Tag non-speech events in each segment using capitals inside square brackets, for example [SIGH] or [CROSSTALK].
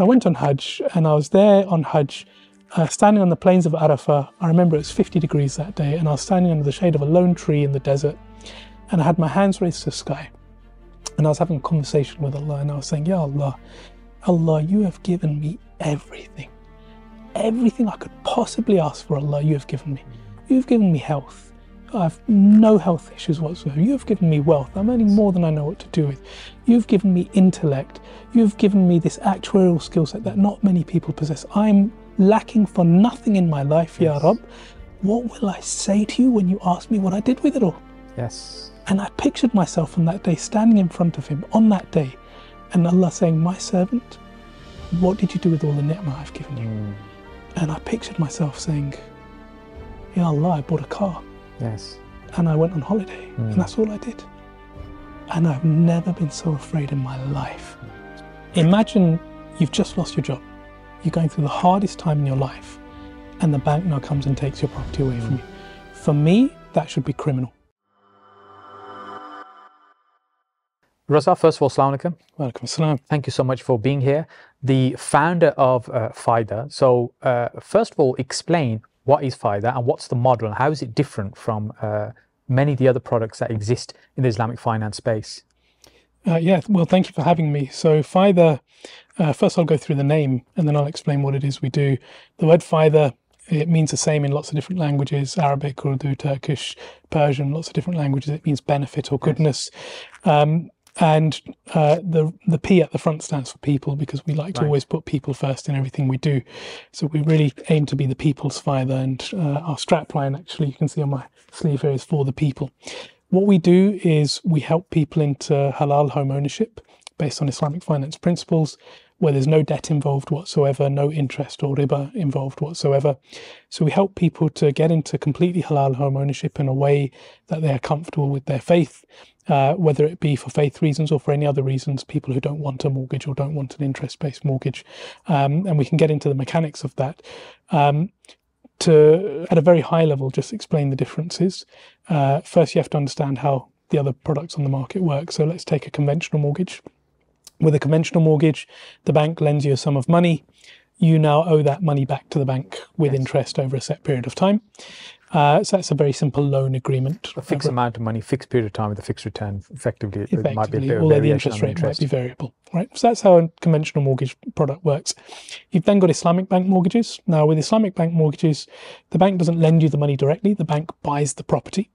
I went on Hajj and I was there on Hajj, uh, standing on the plains of Arafah. I remember it was 50 degrees that day, and I was standing under the shade of a lone tree in the desert, and I had my hands raised to the sky. And I was having a conversation with Allah, and I was saying, Ya Allah, Allah, you have given me everything. Everything I could possibly ask for, Allah, you have given me. You've given me health. I have no health issues whatsoever. You have given me wealth. I'm earning more than I know what to do with. You've given me intellect. You've given me this actuarial skill set that not many people possess. I'm lacking for nothing in my life, yes. Ya Rab. What will I say to you when you ask me what I did with it all? Yes. And I pictured myself on that day standing in front of him on that day and Allah saying, My servant, what did you do with all the ni'mah I've given you? Mm. And I pictured myself saying, Ya Allah, I bought a car. Yes. And I went on holiday, mm. and that's all I did. And I've never been so afraid in my life. Imagine you've just lost your job. You're going through the hardest time in your life, and the bank now comes and takes your property away mm. from you. For me, that should be criminal. Raza, first of all, Assalamu alaikum. Welcome, salam. Thank you so much for being here. The founder of uh, Pfida. So, uh, first of all, explain what is Pfida and what's the model and how is it different from uh, many of the other products that exist in the Islamic finance space? Uh, yeah, well, thank you for having me. So, Pfida, uh, first I'll go through the name and then I'll explain what it is we do. The word Fayda, it means the same in lots of different languages Arabic, Urdu, Turkish, Persian, lots of different languages. It means benefit or goodness. Um, and uh, the the P at the front stands for people because we like to always put people first in everything we do. So we really aim to be the people's Fayda, and uh, our strapline actually you can see on my sleeve here is for the people. What we do is we help people into halal home ownership based on Islamic finance principles where there's no debt involved whatsoever, no interest or riba involved whatsoever. So we help people to get into completely halal home ownership in a way that they are comfortable with their faith, uh, whether it be for faith reasons or for any other reasons, people who don't want a mortgage or don't want an interest based mortgage. Um, and we can get into the mechanics of that. Um, to, at a very high level, just explain the differences. Uh, first, you have to understand how the other products on the market work. So let's take a conventional mortgage. With a conventional mortgage, the bank lends you a sum of money. You now owe that money back to the bank with yes. interest over a set period of time. Uh, so that's a very simple loan agreement. A fixed amount of money, fixed period of time with a fixed return. Effectively, Effectively it might be a although the interest rate interest. might be variable, right? So that's how a conventional mortgage product works. You've then got Islamic bank mortgages. Now, with Islamic bank mortgages, the bank doesn't lend you the money directly. The bank buys the property.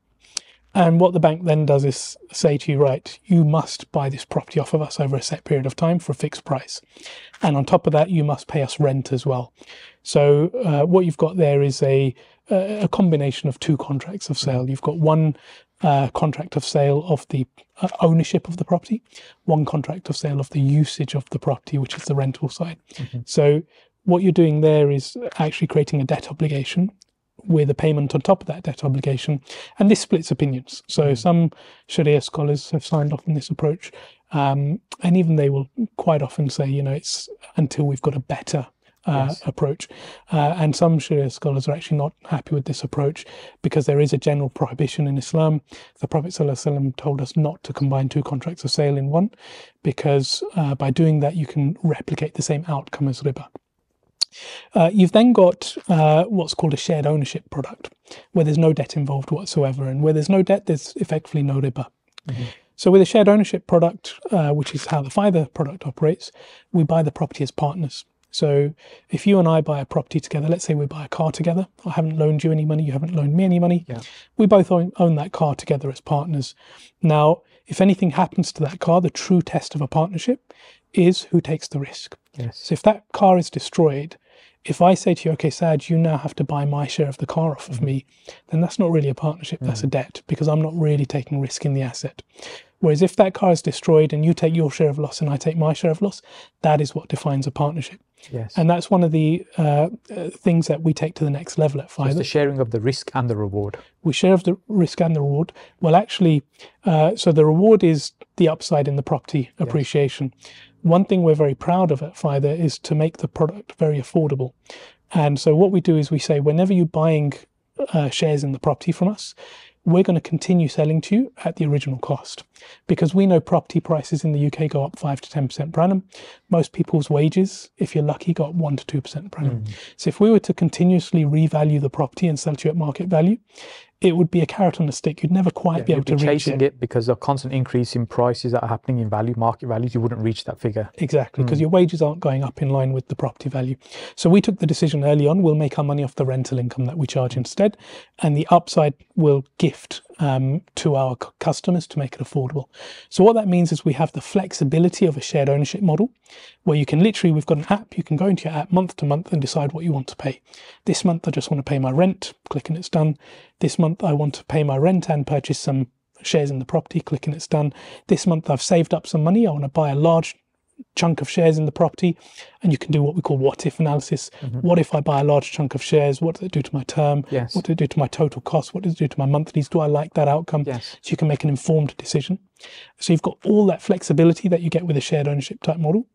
And what the bank then does is say to you, right, you must buy this property off of us over a set period of time for a fixed price. And on top of that, you must pay us rent as well. So uh, what you've got there is a, a combination of two contracts of sale. You've got one uh, contract of sale of the uh, ownership of the property, one contract of sale of the usage of the property, which is the rental side. Mm-hmm. So what you're doing there is actually creating a debt obligation with a payment on top of that debt obligation. And this splits opinions. So mm. some Sharia scholars have signed off on this approach. Um, and even they will quite often say, you know, it's until we've got a better uh, yes. approach. Uh, and some Sharia scholars are actually not happy with this approach because there is a general prohibition in Islam. The Prophet ﷺ told us not to combine two contracts of sale in one because uh, by doing that you can replicate the same outcome as riba. Uh, you've then got uh, what's called a shared ownership product, where there's no debt involved whatsoever, and where there's no debt, there's effectively no riba. Mm-hmm. So with a shared ownership product, uh, which is how the Pfida product operates, we buy the property as partners. So if you and I buy a property together, let's say we buy a car together, I haven't loaned you any money, you haven't loaned me any money. Yeah. We both own, own that car together as partners. Now, if anything happens to that car, the true test of a partnership is who takes the risk. Yes. So if that car is destroyed, if I say to you, okay, Saj, you now have to buy my share of the car off of me, then that's not really a partnership, that's a mm. debt because I'm not really taking risk in the asset. Whereas if that car is destroyed and you take your share of loss and I take my share of loss, that is what defines a partnership. Yes. And that's one of the uh, things that we take to the next level at Pfida. So the sharing of the risk and the reward. We share of the risk and the reward. Well, actually, uh, so the reward is the upside in the property appreciation. Yes one thing we're very proud of at Pfida is to make the product very affordable. And so what we do is we say, whenever you're buying uh, shares in the property from us, we're going to continue selling to you at the original cost. Because we know property prices in the UK go up 5 to 10% per annum. Most people's wages, if you're lucky, go up 1 to 2% per annum. Mm. So if we were to continuously revalue the property and sell to you at market value, it would be a carrot on a stick. You'd never quite yeah, be able to be reach it. it. because of constant increase in prices that are happening in value, market values. You wouldn't reach that figure. Exactly, because mm. your wages aren't going up in line with the property value. So we took the decision early on. We'll make our money off the rental income that we charge instead, and the upside will gift um, to our customers to make it affordable. So what that means is we have the flexibility of a shared ownership model, where you can literally we've got an app. You can go into your app month to month and decide what you want to pay. This month I just want to pay my rent. Click and it's done. This month I want to pay my rent and purchase some shares in the property. Click and it's done. This month I've saved up some money. I want to buy a large chunk of shares in the property and you can do what we call what if analysis. Mm-hmm. what if i buy a large chunk of shares? What does it do to my term? Yes. what does it do to my total cost? What does it do to my monthlies? Do i like that outcome? Yes. so you can make an informed decision. So you've got all that flexibility that you get with a shared ownership type model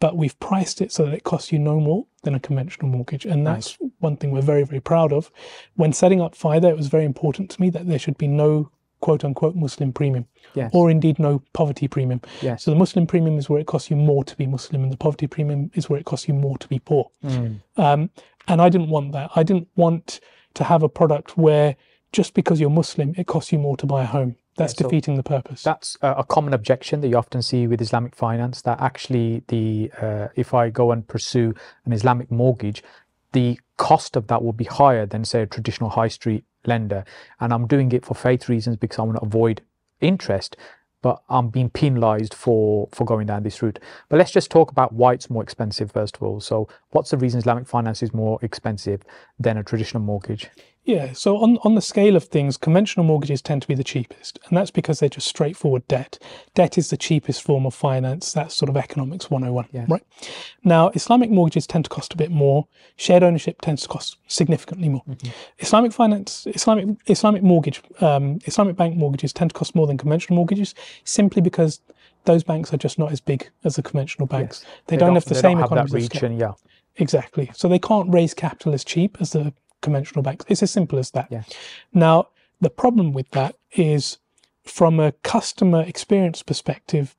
but we've priced it so that it costs you no more than a conventional mortgage. And that's nice. one thing we're very very proud of. When setting up Pfida it was very important to me that there should be no quote unquote Muslim premium, yes. or indeed no poverty premium. Yes. So the Muslim premium is where it costs you more to be Muslim, and the poverty premium is where it costs you more to be poor. Mm. Um, and I didn't want that. I didn't want to have a product where just because you're Muslim, it costs you more to buy a home. That's yeah, so defeating the purpose. That's a common objection that you often see with Islamic finance. That actually, the uh, if I go and pursue an Islamic mortgage, the cost of that will be higher than say a traditional high street lender and i'm doing it for faith reasons because i want to avoid interest but i'm being penalized for for going down this route. But let's just talk about why it's more expensive first of all. So what's the reason islamic finance is more expensive than a traditional mortgage yeah, so on, on the scale of things, conventional mortgages tend to be the cheapest, and that's because they're just straightforward debt. Debt is the cheapest form of finance. That's sort of economics 101, yes. right? Now, Islamic mortgages tend to cost a bit more. Shared ownership tends to cost significantly more. Mm-hmm. Islamic finance, Islamic Islamic mortgage, um, Islamic bank mortgages tend to cost more than conventional mortgages simply because those banks are just not as big as the conventional banks. Yes. They, they, don't, have the same have economies that and, yeah. Exactly. So they can't raise capital as cheap as the conventional banks. It's as simple as that. Yeah. Now, the problem with that is from a customer experience perspective,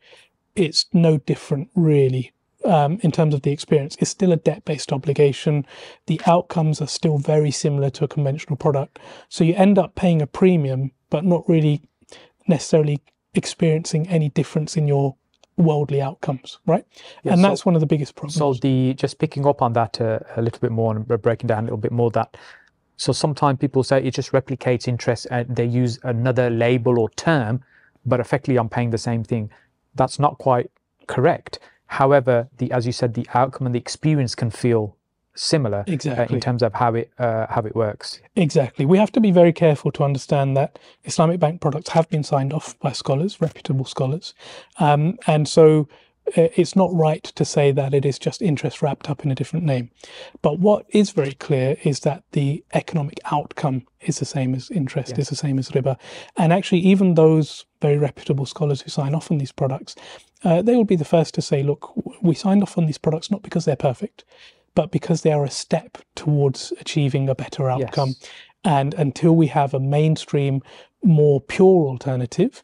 it's no different really um, in terms of the experience. It's still a debt based obligation. The outcomes are still very similar to a conventional product. So you end up paying a premium, but not really necessarily experiencing any difference in your worldly outcomes, right? Yeah, and so, that's one of the biggest problems. So the just picking up on that uh, a little bit more and breaking down a little bit more that. So sometimes people say it just replicates interest and they use another label or term, but effectively I'm paying the same thing. That's not quite correct. However, the as you said, the outcome and the experience can feel similar exactly. Uh, in terms of how it uh, how it works. Exactly. We have to be very careful to understand that Islamic bank products have been signed off by scholars, reputable scholars, um, and so uh, it's not right to say that it is just interest wrapped up in a different name. But what is very clear is that the economic outcome is the same as interest, yes. is the same as riba. And actually, even those very reputable scholars who sign off on these products, uh, they will be the first to say, look, we signed off on these products not because they're perfect, but because they are a step towards achieving a better outcome. Yes. And until we have a mainstream, more pure alternative,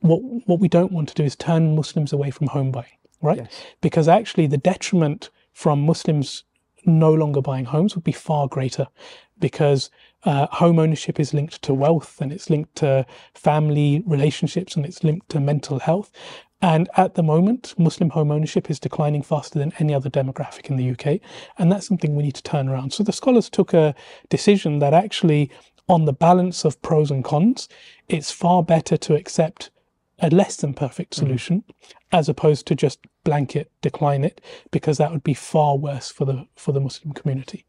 what what we don't want to do is turn Muslims away from home buying, right? Yes. Because actually, the detriment from Muslims no longer buying homes would be far greater, because uh, home ownership is linked to wealth and it's linked to family relationships and it's linked to mental health. And at the moment, Muslim home ownership is declining faster than any other demographic in the UK. And that's something we need to turn around. So the scholars took a decision that actually, on the balance of pros and cons, it's far better to accept a less than perfect mm-hmm. solution mm. as opposed to just blanket decline it because that would be far worse for the for the Muslim community.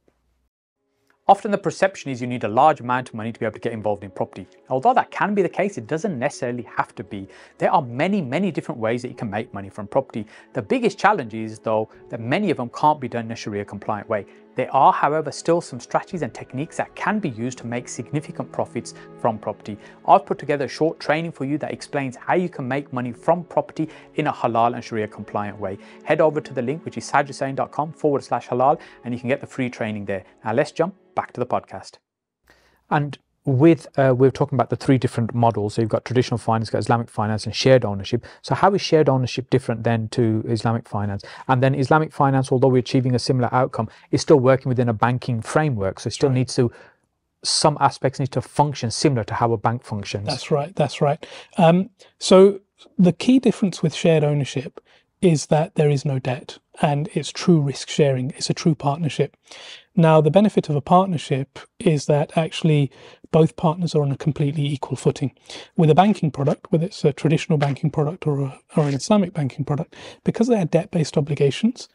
Often the perception is you need a large amount of money to be able to get involved in property. Although that can be the case, it doesn't necessarily have to be. There are many, many different ways that you can make money from property. The biggest challenge is though that many of them can't be done in a Sharia compliant way. There are, however, still some strategies and techniques that can be used to make significant profits from property. I've put together a short training for you that explains how you can make money from property in a halal and Sharia compliant way. Head over to the link, which is sajidhussain.com forward slash halal, and you can get the free training there. Now let's jump back to the podcast. And with uh, we're talking about the three different models. So you've got traditional finance, got Islamic finance, and shared ownership. So how is shared ownership different then to Islamic finance? And then Islamic finance, although we're achieving a similar outcome, is still working within a banking framework. So it still right. needs to some aspects need to function similar to how a bank functions. That's right. That's right. Um, so the key difference with shared ownership is that there is no debt and it's true risk sharing. It's a true partnership. Now, the benefit of a partnership is that actually both partners are on a completely equal footing. With a banking product, whether it's a traditional banking product or, a, or an Islamic banking product, because they are debt based obligations,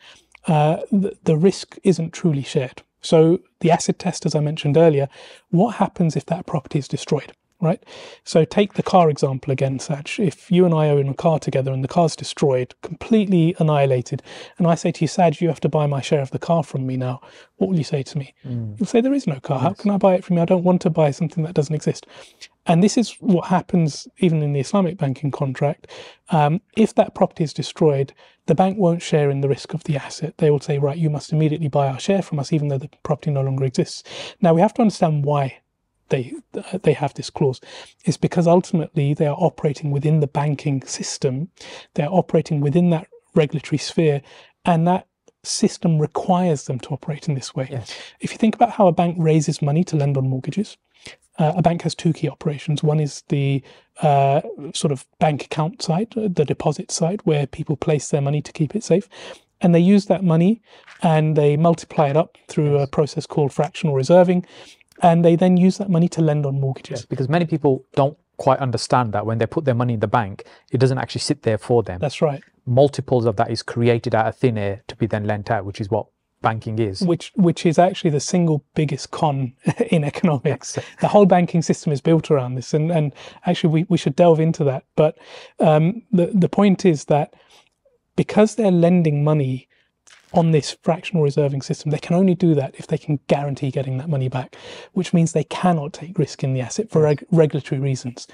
uh, the, the risk isn't truly shared. So, the acid test, as I mentioned earlier, what happens if that property is destroyed? Right? So take the car example again, Saj. If you and I own a car together and the car's destroyed, completely annihilated, and I say to you, Saj, you have to buy my share of the car from me now, what will you say to me? Mm. You'll say, there is no car. Yes. How can I buy it from you? I don't want to buy something that doesn't exist. And this is what happens even in the Islamic banking contract. Um, if that property is destroyed, the bank won't share in the risk of the asset. They will say, right, you must immediately buy our share from us, even though the property no longer exists. Now, we have to understand why they they have this clause is because ultimately they are operating within the banking system. They're operating within that regulatory sphere and that system requires them to operate in this way. Yes. if you think about how a bank raises money to lend on mortgages uh, a bank has two key operations. One is the uh, sort of bank account side the deposit side where people place their money to keep it safe and they use that money and they multiply it up through a process called fractional reserving and they then use that money to lend on mortgages. Because many people don't quite understand that when they put their money in the bank, it doesn't actually sit there for them. That's right. Multiples of that is created out of thin air to be then lent out, which is what banking is. Which which is actually the single biggest con [LAUGHS] in economics. the whole banking system is built around this, and and actually we, we should delve into that. But um, the the point is that because they're lending money on this fractional reserving system, they can only do that if they can guarantee getting that money back, which means they cannot take risk in the asset for reg- regulatory reasons.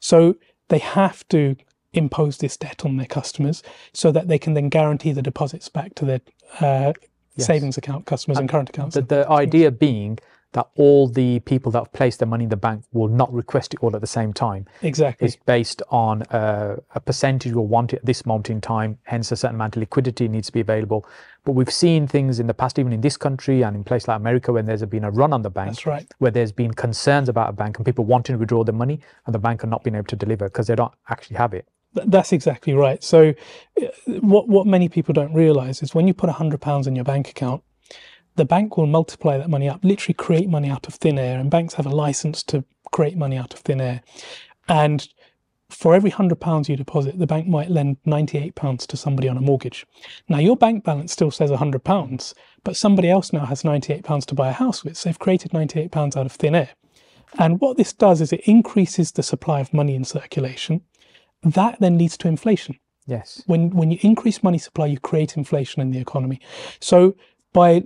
So they have to impose this debt on their customers so that they can then guarantee the deposits back to their uh, yes. savings account customers and, and current accounts. The, the idea being that all the people that have placed their money in the bank will not request it all at the same time. Exactly. It's based on uh, a percentage you'll want it at this moment in time, hence a certain amount of liquidity needs to be available. But we've seen things in the past, even in this country and in places like America, when there's been a run on the bank, That's right. where there's been concerns about a bank and people wanting to withdraw their money and the bank are not being able to deliver because they don't actually have it. That's exactly right. So, uh, what what many people don't realise is when you put hundred pounds in your bank account, the bank will multiply that money up, literally create money out of thin air. And banks have a license to create money out of thin air. And for every hundred pounds you deposit, the bank might lend ninety-eight pounds to somebody on a mortgage. Now your bank balance still says hundred pounds, but somebody else now has ninety-eight pounds to buy a house with. So they've created ninety-eight pounds out of thin air. And what this does is it increases the supply of money in circulation. That then leads to inflation. Yes. When when you increase money supply, you create inflation in the economy. So by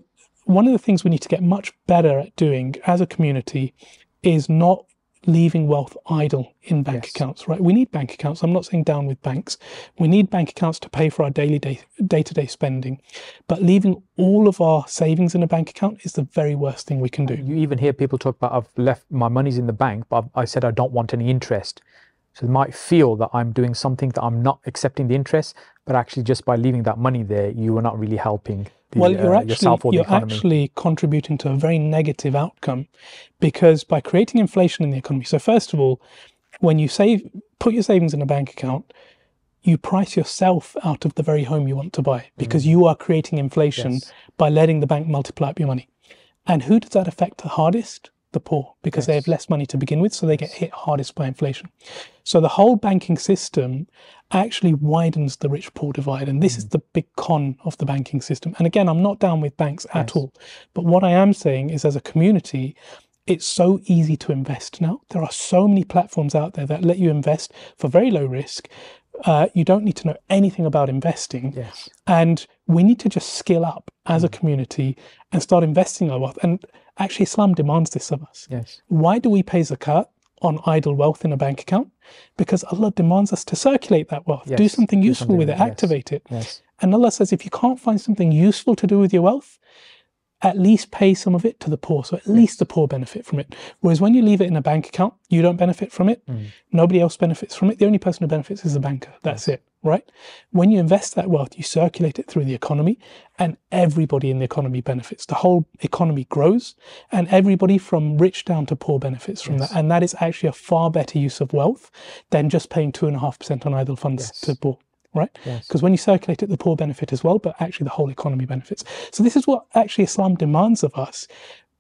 one of the things we need to get much better at doing as a community is not leaving wealth idle in bank yes. accounts, right? We need bank accounts. I'm not saying down with banks. We need bank accounts to pay for our daily day to day spending. But leaving all of our savings in a bank account is the very worst thing we can do. You even hear people talk about I've left my money's in the bank, but I said I don't want any interest. So they might feel that I'm doing something that I'm not accepting the interest, but actually just by leaving that money there, you are not really helping the, well, you're uh, actually, you're actually contributing to a very negative outcome because by creating inflation in the economy. So first of all, when you save, put your savings in a bank account, you price yourself out of the very home you want to buy because mm. you are creating inflation yes. by letting the bank multiply up your money. And who does that affect the hardest? The poor, because yes. they have less money to begin with, so they get hit hardest by inflation. So the whole banking system actually widens the rich poor divide. And this mm. is the big con of the banking system. And again, I'm not down with banks yes. at all. But what I am saying is, as a community, it's so easy to invest now. There are so many platforms out there that let you invest for very low risk. Uh, you don't need to know anything about investing. Yes. And we need to just skill up as mm. a community and start investing our wealth. And actually, Islam demands this of us. Yes. Why do we pay zakat? on idle wealth in a bank account because Allah demands us to circulate that wealth, yes, do something useful something, with it, yes, activate it. Yes. And Allah says, if you can't find something useful to do with your wealth, at least pay some of it to the poor. So at least the poor benefit from it. Whereas when you leave it in a bank account, you don't benefit from it. Mm. Nobody else benefits from it. The only person who benefits is the banker. That's yes. it, right? When you invest that wealth, you circulate it through the economy and everybody in the economy benefits. The whole economy grows and everybody from rich down to poor benefits from yes. that. And that is actually a far better use of wealth than just paying two and a half percent on idle funds yes. to poor right? Because yes. when you circulate it, the poor benefit as well, but actually the whole economy benefits. So this is what actually Islam demands of us.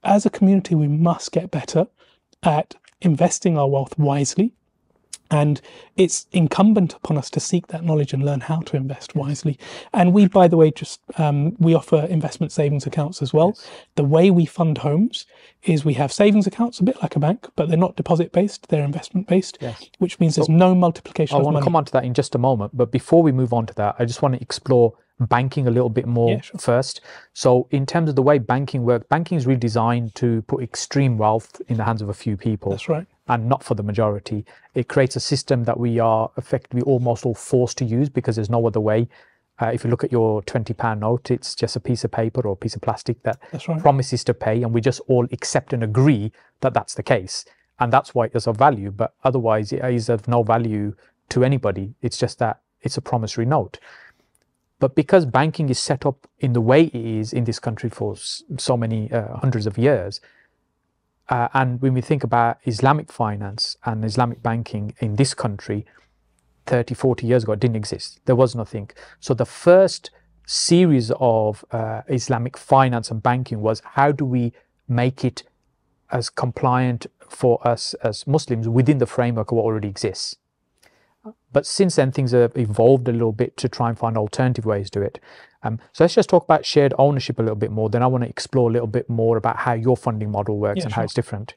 As a community, we must get better at investing our wealth wisely and it's incumbent upon us to seek that knowledge and learn how to invest wisely. And we, by the way, just um, we offer investment savings accounts as well. Yes. The way we fund homes is we have savings accounts, a bit like a bank, but they're not deposit based; they're investment based, yes. which means there's no multiplication. I want money. to come on to that in just a moment, but before we move on to that, I just want to explore banking a little bit more yeah, sure. first. So, in terms of the way banking works, banking is really designed to put extreme wealth in the hands of a few people. That's right and not for the majority. It creates a system that we are effectively almost all forced to use because there's no other way. Uh, if you look at your £20 note, it's just a piece of paper or a piece of plastic that right. promises to pay, and we just all accept and agree that that's the case. And that's why it is of value, but otherwise, it is of no value to anybody. It's just that it's a promissory note. But because banking is set up in the way it is in this country for so many uh, hundreds of years, uh, and when we think about Islamic finance and Islamic banking in this country, 30, 40 years ago, it didn't exist. There was nothing. So the first series of uh, Islamic finance and banking was how do we make it as compliant for us as Muslims within the framework of what already exists. But since then, things have evolved a little bit to try and find alternative ways to it. Um, so let's just talk about shared ownership a little bit more. Then I want to explore a little bit more about how your funding model works yeah, and sure. how it's different.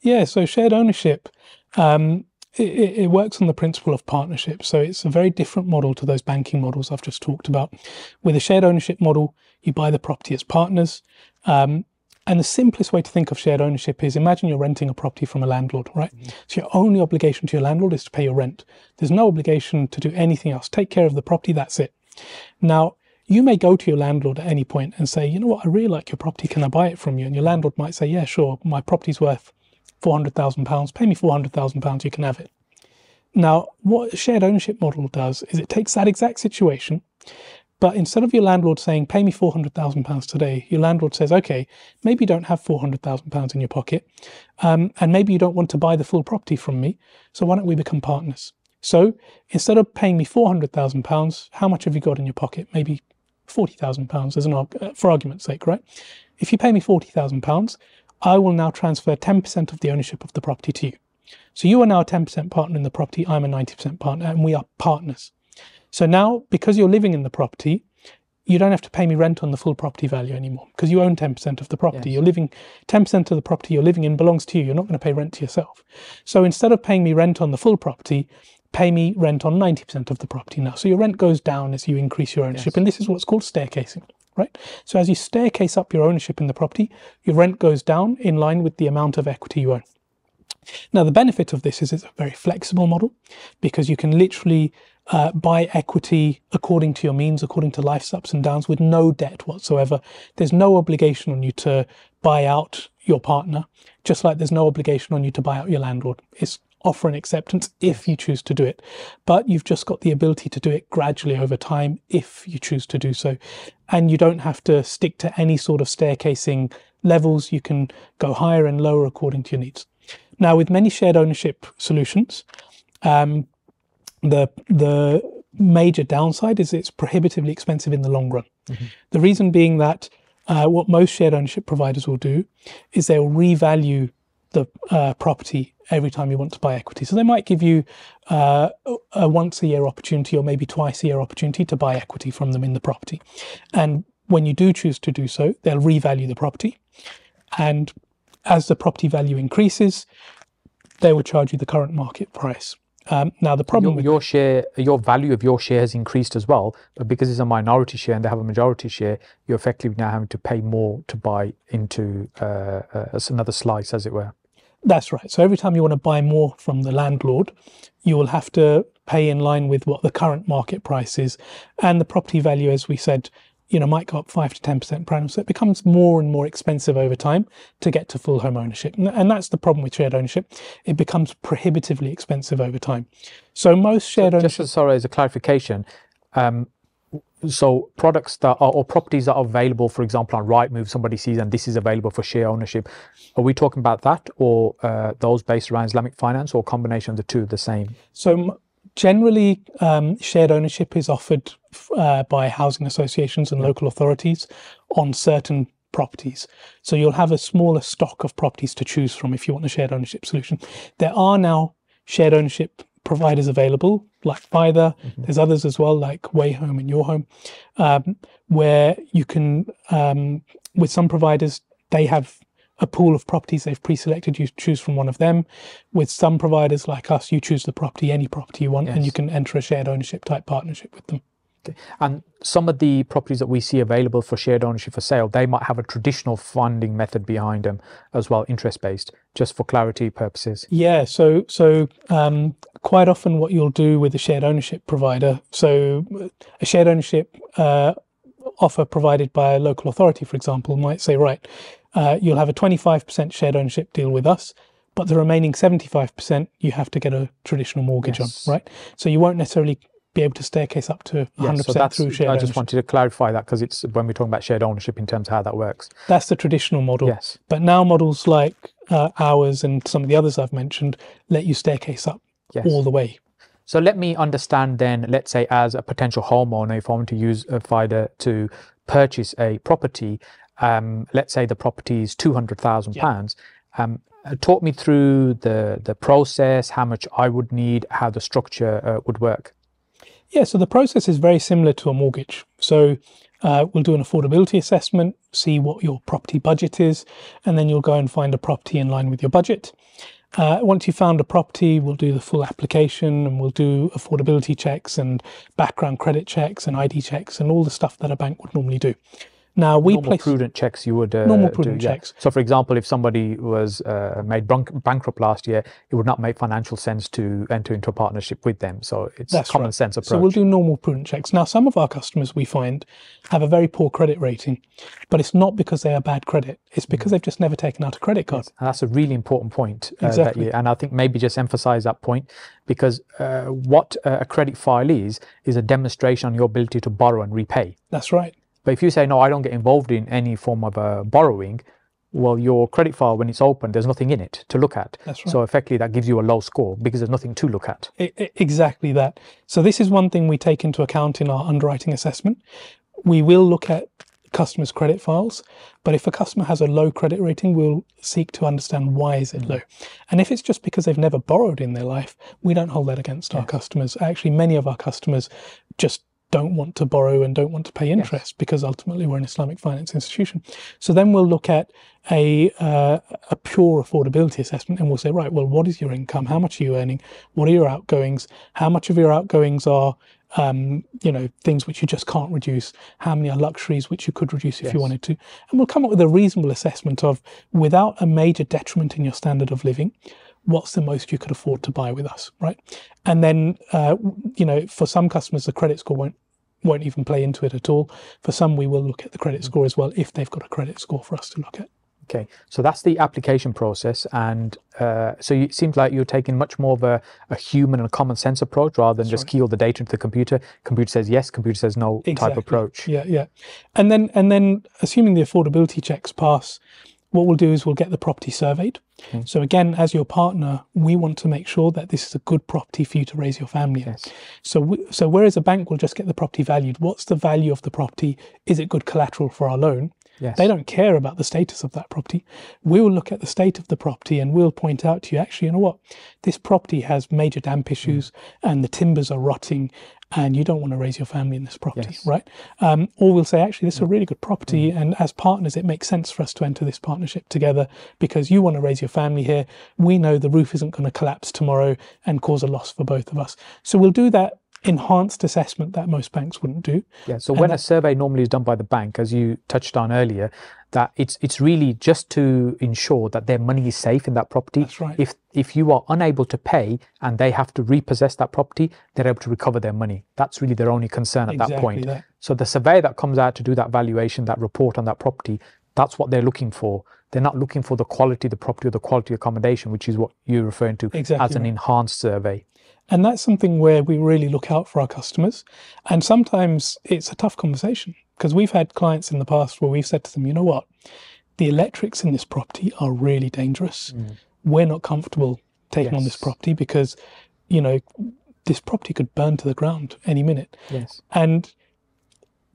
Yeah, so shared ownership, um, it, it, works on the principle of partnership. So it's a very different model to those banking models I've just talked about. With a shared ownership model, you buy the property as partners. Um, and the simplest way to think of shared ownership is imagine you're renting a property from a landlord, right? Mm-hmm. So your only obligation to your landlord is to pay your rent. There's no obligation to do anything else. Take care of the property, that's it. Now, you may go to your landlord at any point and say, you know what, I really like your property. Can I buy it from you? And your landlord might say, yeah, sure. My property's worth £400,000. Pay me £400,000. You can have it. Now, what a shared ownership model does is it takes that exact situation, but instead of your landlord saying, pay me £400,000 today, your landlord says, okay, maybe you don't have £400,000 in your pocket, um, and maybe you don't want to buy the full property from me, so why don't we become partners? So instead of paying me £400,000, how much have you got in your pocket? Maybe £40,000 as an uh, for argument's sake, right? If you pay me £40,000, I will now transfer 10% of the ownership of the property to you. So you are now a 10% partner in the property, I'm a 90% partner, and we are partners. So now, because you're living in the property, you don't have to pay me rent on the full property value anymore because you own 10% of the property. Yes. You're living 10% of the property you're living in belongs to you. You're not going to pay rent to yourself. So instead of paying me rent on the full property, pay me rent on 90% of the property now. So your rent goes down as you increase your ownership. Yes. And this is what's called staircasing, right? So as you staircase up your ownership in the property, your rent goes down in line with the amount of equity you own. Now, the benefit of this is it's a very flexible model because you can literally uh, buy equity according to your means, according to life's ups and downs, with no debt whatsoever. There's no obligation on you to buy out your partner, just like there's no obligation on you to buy out your landlord. It's offer an acceptance if you choose to do it. But you've just got the ability to do it gradually over time if you choose to do so. And you don't have to stick to any sort of staircasing levels. You can go higher and lower according to your needs. Now, with many shared ownership solutions, um, the the major downside is it's prohibitively expensive in the long run. Mm-hmm. The reason being that uh, what most shared ownership providers will do is they'll revalue the uh, property every time you want to buy equity. So they might give you uh, a once a year opportunity or maybe twice a year opportunity to buy equity from them in the property. And when you do choose to do so, they'll revalue the property. And as the property value increases, they will charge you the current market price. Um, now the problem your, your share, your value of your share has increased as well, but because it's a minority share and they have a majority share, you're effectively now having to pay more to buy into uh, uh, another slice, as it were. That's right. So every time you want to buy more from the landlord, you will have to pay in line with what the current market price is. And the property value, as we said, you know, might go up five to ten percent per annum. So it becomes more and more expensive over time to get to full home ownership, and that's the problem with shared ownership. It becomes prohibitively expensive over time. So most shared so ownership. Just as, sorry, as a clarification, um, so products that are or properties that are available, for example, on Rightmove, somebody sees and this is available for share ownership. Are we talking about that, or uh, those based around Islamic finance, or combination of the two, the same? So generally, um, shared ownership is offered uh, by housing associations and local authorities on certain properties. So you'll have a smaller stock of properties to choose from if you want a shared ownership solution. There are now shared ownership providers available, like Pfida. Mm-hmm. There's others as well, like Wayhome and Your Home, um, where you can, um, with some providers, they have a pool of properties they've pre-selected. You choose from one of them. With some providers like us, you choose the property, any property you want, yes. and you can enter a shared ownership type partnership with them. And some of the properties that we see available for shared ownership for sale, they might have a traditional funding method behind them as well, interest based, just for clarity purposes. Yeah. So so um, quite often, what you'll do with a shared ownership provider, so a shared ownership uh, offer provided by a local authority, for example, might say, right, uh, you'll have a 25% shared ownership deal with us but the remaining 75% you have to get a traditional mortgage yes. on, right? So you won't necessarily be able to staircase up to 100% yes, so through shared I just wanted to clarify that because it's when we're talking about shared ownership in terms of how that works. That's the traditional model. Yes. But now models like uh, ours and some of the others I've mentioned let you staircase up yes. all the way. So let me understand then, let's say as a potential homeowner, if I want to use a Pfida to purchase a property, um, let's say the property is £200,000. Yeah. Um, uh, talk me through the, the process, how much I would need, how the structure uh, would work. Yeah, so the process is very similar to a mortgage. So uh, we'll do an affordability assessment, see what your property budget is, and then you'll go and find a property in line with your budget. Uh, once you've found a property, we'll do the full application and we'll do affordability checks and background credit checks and ID checks and all the stuff that a bank would normally do. Now we normal place prudent checks you would uh, normal prudent do, checks. Yeah. So, for example, if somebody was uh, made bankrupt last year, it would not make financial sense to enter into a partnership with them. So it's That's a common right. sense approach. So we'll do normal prudent checks. Now, some of our customers we find have a very poor credit rating, but it's not because they are bad credit. It's because they've just never taken out a credit card. And that's a really important point. Uh, exactly. You, and I think maybe just emphasize that point because uh, what a credit file is is a demonstration on your ability to borrow and repay. That's right. But if you say, no, I don't get involved in any form of uh, borrowing, well, your credit file, when it's open, there's nothing in it to look at. That's right. So effectively, that gives you a low score because there's nothing to look at. exactly that. So this is one thing we take into account in our underwriting assessment. We will look at customers' credit files, but if a customer has a low credit rating, we'll seek to understand why is it mm. low. And if it's just because they've never borrowed in their life, we don't hold that against our customers. Actually, many of our customers just don't want to borrow and don't want to pay interest yes. because ultimately we're an Islamic finance institution. So then we'll look at a uh, a pure affordability assessment and we'll say, right, well, what is your income? How much are you earning? What are your outgoings? How much of your outgoings are um, you know, things which you just can't reduce, how many are luxuries which you could reduce if yes. you wanted to. And we'll come up with a reasonable assessment of without a major detriment in your standard of living, what's the most you could afford to buy with us, right? And then, uh, you know, for some customers, the credit score won't won't even play into it at all. For some, we will look at the credit score as well if they've got a credit score for us to look at. Okay, so that's the application process, and uh, so it seems like you're taking much more of a, a, human and a common sense approach rather than that's just right. key all the data into the computer. Computer says yes, computer says no exactly. type approach. Yeah, yeah, and then and then assuming the affordability checks pass, what we'll do is we'll get the property surveyed. Okay. So again, as your partner, we want to make sure that this is a good property for you to raise your family in. Yes. So, we, so whereas a bank will just get the property valued, what's the value of the property? Is it good collateral for our loan? Yes. They don't care about the status of that property. We'll look at the state of the property and we'll point out to you, actually, you know what? This property has major damp issues mm. and the timbers are rotting and you don't want to raise your family in this property, yes. right? Um, or we'll say, actually, this is a mm. really good property, mm. and as partners, it makes sense for us to enter this partnership together because you want to raise your family here. We know the roof isn't going to collapse tomorrow and cause a loss for both of us. So we'll do that enhanced assessment that most banks wouldn't do. Yeah. So and when that, a survey normally is done by the bank, as you touched on earlier, that it's it's really just to ensure that their money is safe in that property. That's right. If if you are unable to pay and they have to repossess that property, they're able to recover their money. That's really their only concern at exactly that point. That. So the survey that comes out to do that valuation, that report on that property, that's what they're looking for. They're not looking for the quality of the property or the quality of accommodation, which is what you're referring to exactly as an right. enhanced survey. And that's something where we really look out for our customers. And sometimes it's a tough conversation because we've had clients in the past where we've said to them, you know what, the electrics in this property are really dangerous. Mm. We're not comfortable taking yes. on this property because, you know, this property could burn to the ground any minute. Yes. And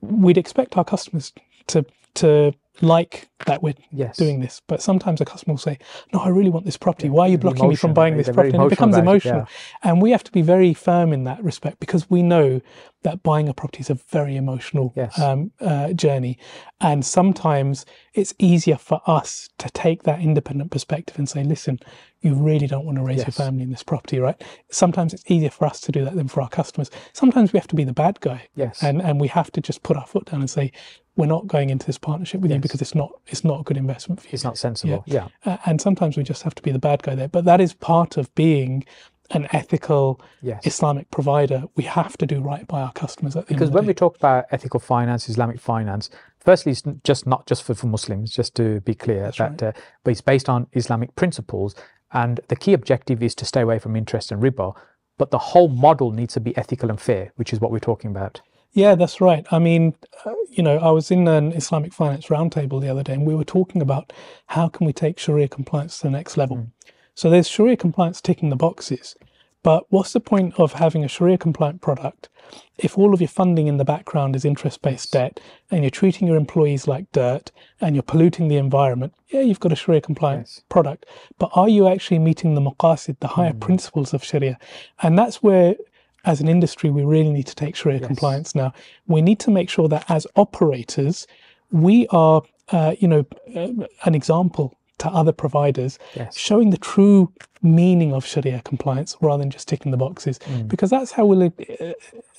we'd expect our customers to to like that we're yes. doing this. But sometimes a customer will say, No, I really want this property. Why are you blocking me from buying this property? And it becomes emotional. It, yeah. And we have to be very firm in that respect because we know that buying a property is a very emotional yes. um, uh, journey. And sometimes it's easier for us to take that independent perspective and say, listen, you really don't want to raise yes. your family in this property, right? Sometimes it's easier for us to do that than for our customers. Sometimes we have to be the bad guy. Yes. And, and we have to just put our foot down and say, we're not going into this partnership with yes. you because it's not it's not a good investment for you. It's not sensible. Yeah. yeah. Uh, and sometimes we just have to be the bad guy there. But that is part of being an ethical yes. Islamic provider. We have to do right by our customers. because when we talk about ethical finance, Islamic finance, firstly, it's just not just for, for Muslims. Just to be clear, That's that right. uh, but it's based on Islamic principles, and the key objective is to stay away from interest and riba. But the whole model needs to be ethical and fair, which is what we're talking about. Yeah, that's right. I mean, uh, you know, I was in an Islamic finance roundtable the other day, and we were talking about how can we take Sharia compliance to the next level. Mm. So there's Sharia compliance ticking the boxes, but what's the point of having a Sharia compliant product if all of your funding in the background is interest based debt and you're treating your employees like dirt and you're polluting the environment? Yeah, you've got a Sharia compliant yes. product, but are you actually meeting the maqasid, the higher mm. principles of Sharia? And that's where as an industry, we really need to take Sharia yes. compliance now. We need to make sure that as operators, we are, uh, you know, uh, an example to other providers, yes. showing the true meaning of Sharia compliance rather than just ticking the boxes, mm. because that's how we'll, uh,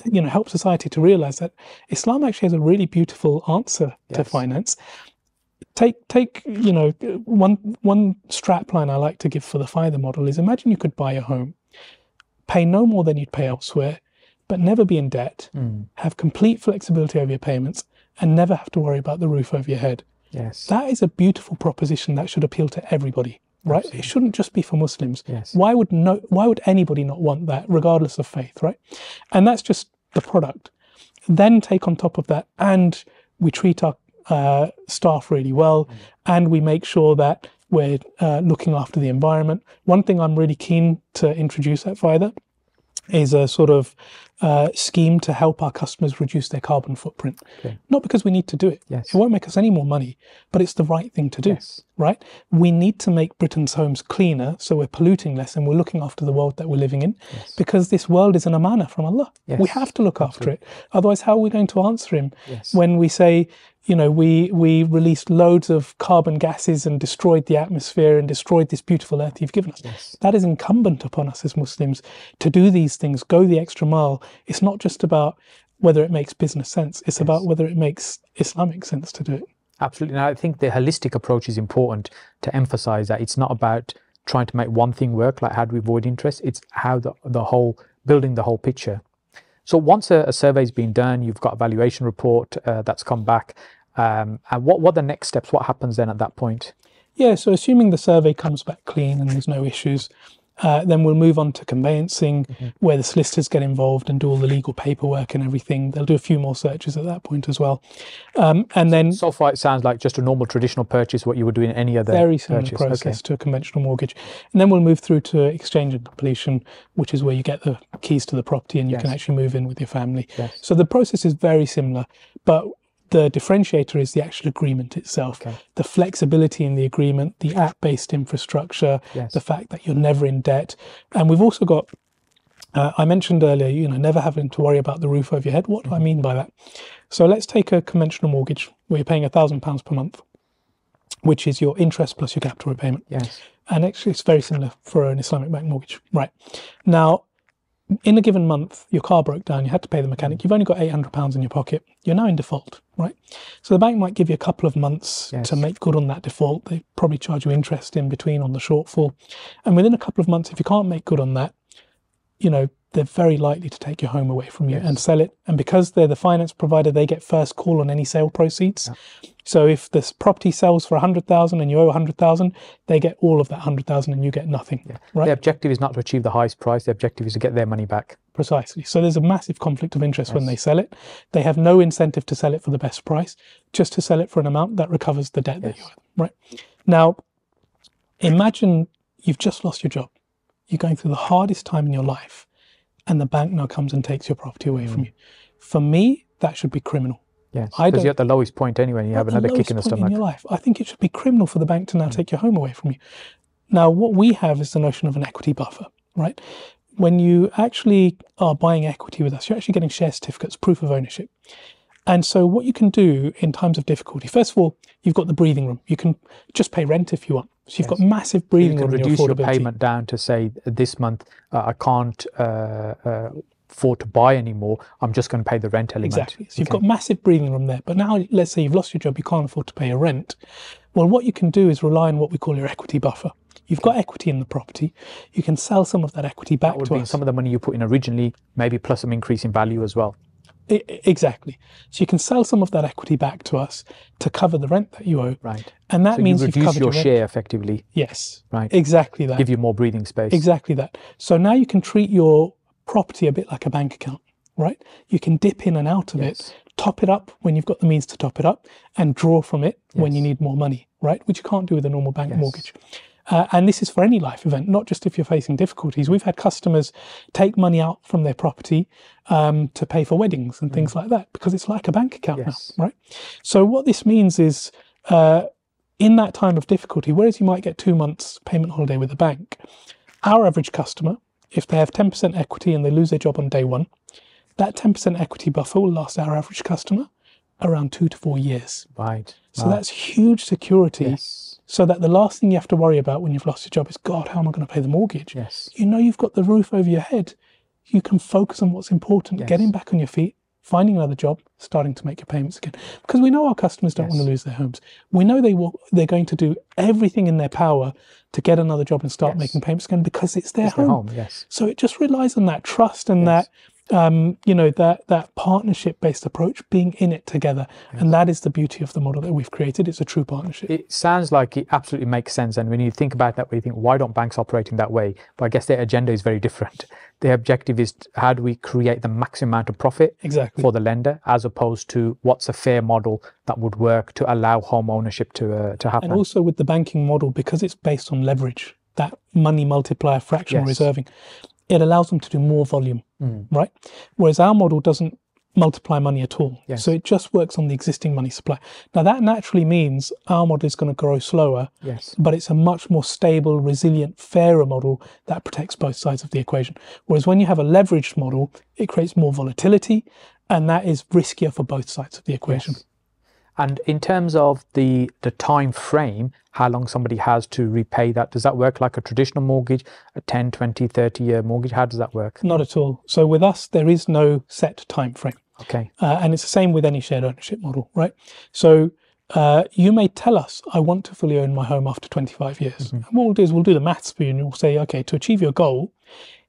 you know, help society to realize that Islam actually has a really beautiful answer yes. to finance. Take, take, you know, one one strapline I like to give for the Pfida model is: imagine you could buy a home pay no more than you'd pay elsewhere, but never be in debt, mm. have complete flexibility over your payments, and never have to worry about the roof over your head. Yes. That is a beautiful proposition that should appeal to everybody, right? Absolutely. It shouldn't just be for Muslims. Yes. Why would no why would anybody not want that, regardless of faith, right? And that's just the product. Then take on top of that, and we treat our uh, staff really well, mm. and we make sure that we're uh, looking after the environment. One thing I'm really keen to introduce at Pfida is a sort of uh, scheme to help our customers reduce their carbon footprint. Okay. Not because we need to do it. Yes. It won't make us any more money, but it's the right thing to do. Yes. Right? We need to make Britain's homes cleaner so we're polluting less and we're looking after the world that we're living in yes. because this world is an amana from Allah. We have to look Absolutely. after it. Otherwise, how are we going to answer Him when we say, you know, we we released loads of carbon gases and destroyed the atmosphere and destroyed this beautiful earth you've given us. Yes. That is incumbent upon us as Muslims to do these things, go the extra mile. It's not just about whether it makes business sense; it's Yes. about whether it makes Islamic sense to do it. Absolutely. And I think the holistic approach is important to emphasize that it's not about trying to make one thing work, like how do we avoid interest? It's how the, the whole, building the whole picture. So once a, a survey's been done, you've got a valuation report uh, that's come back. Um, and what, what are the next steps? What happens then at that point? Yeah, so assuming the survey comes back clean and there's no issues, uh, then we'll move on to conveyancing, Mm-hmm. where the solicitors get involved and do all the legal paperwork and everything. They'll do a few more searches at that point as well. Um, and then So far, it sounds like just a normal traditional purchase, what you would do in any other very similar purchase. process to a conventional mortgage. And then we'll move through to exchange and completion, which is where you get the keys to the property and you can actually move in with your family. Yes. So the process is very similar, but the differentiator is the actual agreement itself. Okay. The flexibility in the agreement, the app based infrastructure, Yes. the fact that you're never in debt. And we've also got uh, I mentioned earlier, you know, never having to worry about the roof over your head. What do I mean by that? So let's take a conventional mortgage where you're paying a thousand pounds per month, which is your interest plus your capital repayment. Yes. And actually, it's very similar for an Islamic bank mortgage. Right. Now, in a given month, your car broke down, you had to pay the mechanic, you've only got £800 in your pocket, you're now in default, right? So the bank might give you a couple of months yes. to make good on that default. They probably charge you interest in between on the shortfall. And within a couple of months, if you can't make good on that, you know, they're very likely to take your home away from you yes. and sell it. And because they're the finance provider, they get first call on any sale proceeds. Yeah. So if this property sells for a hundred thousand and you owe a hundred thousand, they get all of that hundred thousand and you get nothing. Yeah. Right? The objective is not to achieve the highest price. The objective is to get their money back. Precisely. So there's a massive conflict of interest yes. when they sell it. They have no incentive to sell it for the best price, just to sell it for an amount that recovers the debt that you owe. Right. Now, imagine you've just lost your job. You're going through the hardest time in your life and the bank now comes and takes your property away mm. from you. For me, that should be criminal. Yes, because you're at the lowest point anyway. You have another kick in the stomach. In your life, I think it should be criminal for the bank to now mm. take your home away from you. Now, what we have is the notion of an equity buffer, right? When you actually are buying equity with us, you're actually getting share certificates, proof of ownership. And so, what you can do in times of difficulty, first of all, you've got the breathing room. You can just pay rent if you want. So you've yes. got massive breathing room. you room. reduce your, your, payment down to say this month uh, I can't uh, uh, afford to buy anymore. I'm just going to pay the rent element. Exactly. So okay. you've got massive breathing room there. But now, let's say you've lost your job, you can't afford to pay a rent. Well, what you can do is rely on what we call your equity buffer. You've got equity in the property. You can sell some of that equity back that to us. Some of the money you put in originally, maybe plus some increase in value as well. Exactly. So you can sell some of that equity back to us to cover the rent that you owe. Right. And that so means you reduce have your, your share effectively. Yes. Right. Exactly that. Give you more breathing space. Exactly that. So now you can treat your property a bit like a bank account, right? You can dip in and out of yes. it, top it up when you've got the means to top it up, and draw from it yes. when you need more money, right? Which you can't do with a normal bank yes. mortgage. Uh, and this is for any life event, not just if you're facing difficulties. We've had customers take money out from their property um, to pay for weddings and things mm. like that because it's like a bank account yes. now, right? So what this means is, uh, in that time of difficulty, whereas you might get two months payment holiday with a bank, our average customer, if they have 10% equity and they lose their job on day one, that 10% equity buffer will last our average customer around two to four years. Right. So right. that's huge security. Yes so that the last thing you have to worry about when you've lost your job is God, how am I going to pay the mortgage? Yes. You know you've got the roof over your head. You can focus on what's important, yes. getting back on your feet, finding another job, starting to make your payments again. Because we know our customers don't yes. want to lose their homes. We know they will, they're going to do everything in their power to get another job and start yes. making payments again because it's their it's home. Their home yes. So it just relies on that trust and that um, you know that that partnership based approach being in it together. And that is the beauty of the model that we've created. It's a true partnership. It sounds like it absolutely makes sense. And when you think about that way you think why don't banks operate in that way? But i guess their agenda is very different. [LAUGHS] The objective is how do we create the maximum amount of profit exactly. for the lender as opposed to what's a fair model that would work to allow home ownership to uh, to happen. And also with the banking model because it's based on leverage that money multiplier fractional yes. reserving it allows them to do more volume, mm. right? Whereas our model doesn't multiply money at all. So it just works on the existing money supply. Now that naturally means our model is going to grow slower, yes. but it's a much more stable, resilient, fairer model that protects both sides of the equation. Whereas when you have a leveraged model, it creates more volatility and that is riskier for both sides of the equation. Yes. And in terms of the the time frame, how long somebody has to repay that, does that work like a traditional mortgage, a 10, 20, 30 year mortgage? How does that work? Not at all. So with us, there is no set time frame. Okay. Uh, and it's the same with any shared ownership model, right? So uh, you may tell us, I want to fully own my home after 25 years. Mm-hmm. And what we'll do is we'll do the maths for you and we'll say, okay, to achieve your goal,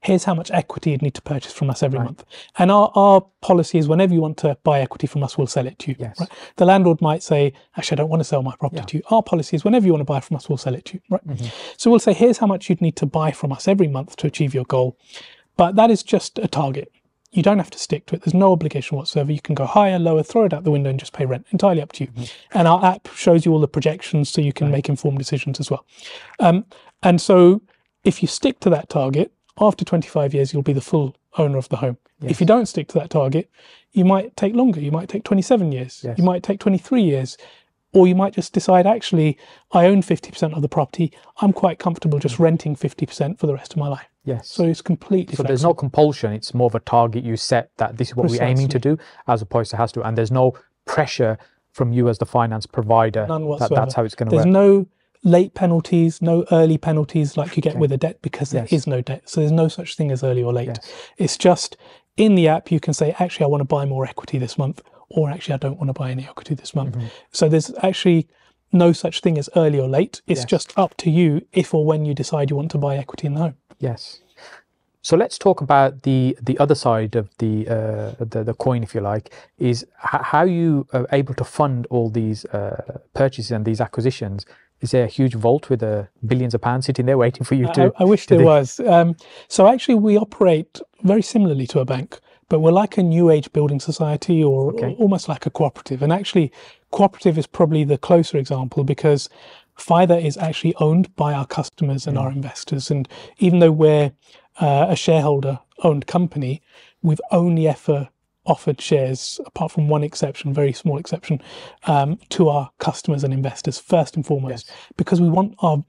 here's how much equity you'd need to purchase from us every right. month. And our, our policy is whenever you want to buy equity from us, we'll sell it to you. Yes. Right? The landlord might say, actually, I don't want to sell my property yeah. to you. Our policy is whenever you want to buy from us, we'll sell it to you. Right? Mm-hmm. So we'll say, here's how much you'd need to buy from us every month to achieve your goal. But that is just a target. You don't have to stick to it. There's no obligation whatsoever. You can go higher, lower, throw it out the window and just pay rent. Entirely up to you. Mm-hmm. And our app shows you all the projections so you can right. make informed decisions as well. Um, and so if you stick to that target, after 25 years, you'll be the full owner of the home. Yes. If you don't stick to that target, you might take longer. You might take 27 years. Yes. You might take 23 years. Or you might just decide, actually, I own 50% of the property. I'm quite comfortable just mm-hmm. renting 50% for the rest of my life. Yes. So it's completely. So flexible. there's no compulsion. It's more of a target you set that this is what Precisely. we're aiming to do, as opposed to has to. And there's no pressure from you as the finance provider None whatsoever. that that's how it's going to work. There's no late penalties, no early penalties like you get okay. with a debt because there yes. is no debt. So there's no such thing as early or late. Yes. It's just in the app you can say, actually, I want to buy more equity this month, or actually, I don't want to buy any equity this month. Mm-hmm. So there's actually no such thing as early or late. It's yes. just up to you if or when you decide you want to buy equity in the home. Yes. So let's talk about the the other side of the uh, the, the coin, if you like, is h- how you are able to fund all these uh, purchases and these acquisitions. Is there a huge vault with uh, billions of pounds sitting there waiting for you to? I, I wish there was. Um, so actually, we operate very similarly to a bank, but we're like a new age building society or, okay. or almost like a cooperative. And actually, cooperative is probably the closer example because Pfida is actually owned by our customers and mm. our investors. And even though we're uh, a shareholder owned company, we've only ever offered shares, apart from one exception, very small exception, um, to our customers and investors first and foremost, yes. because we want our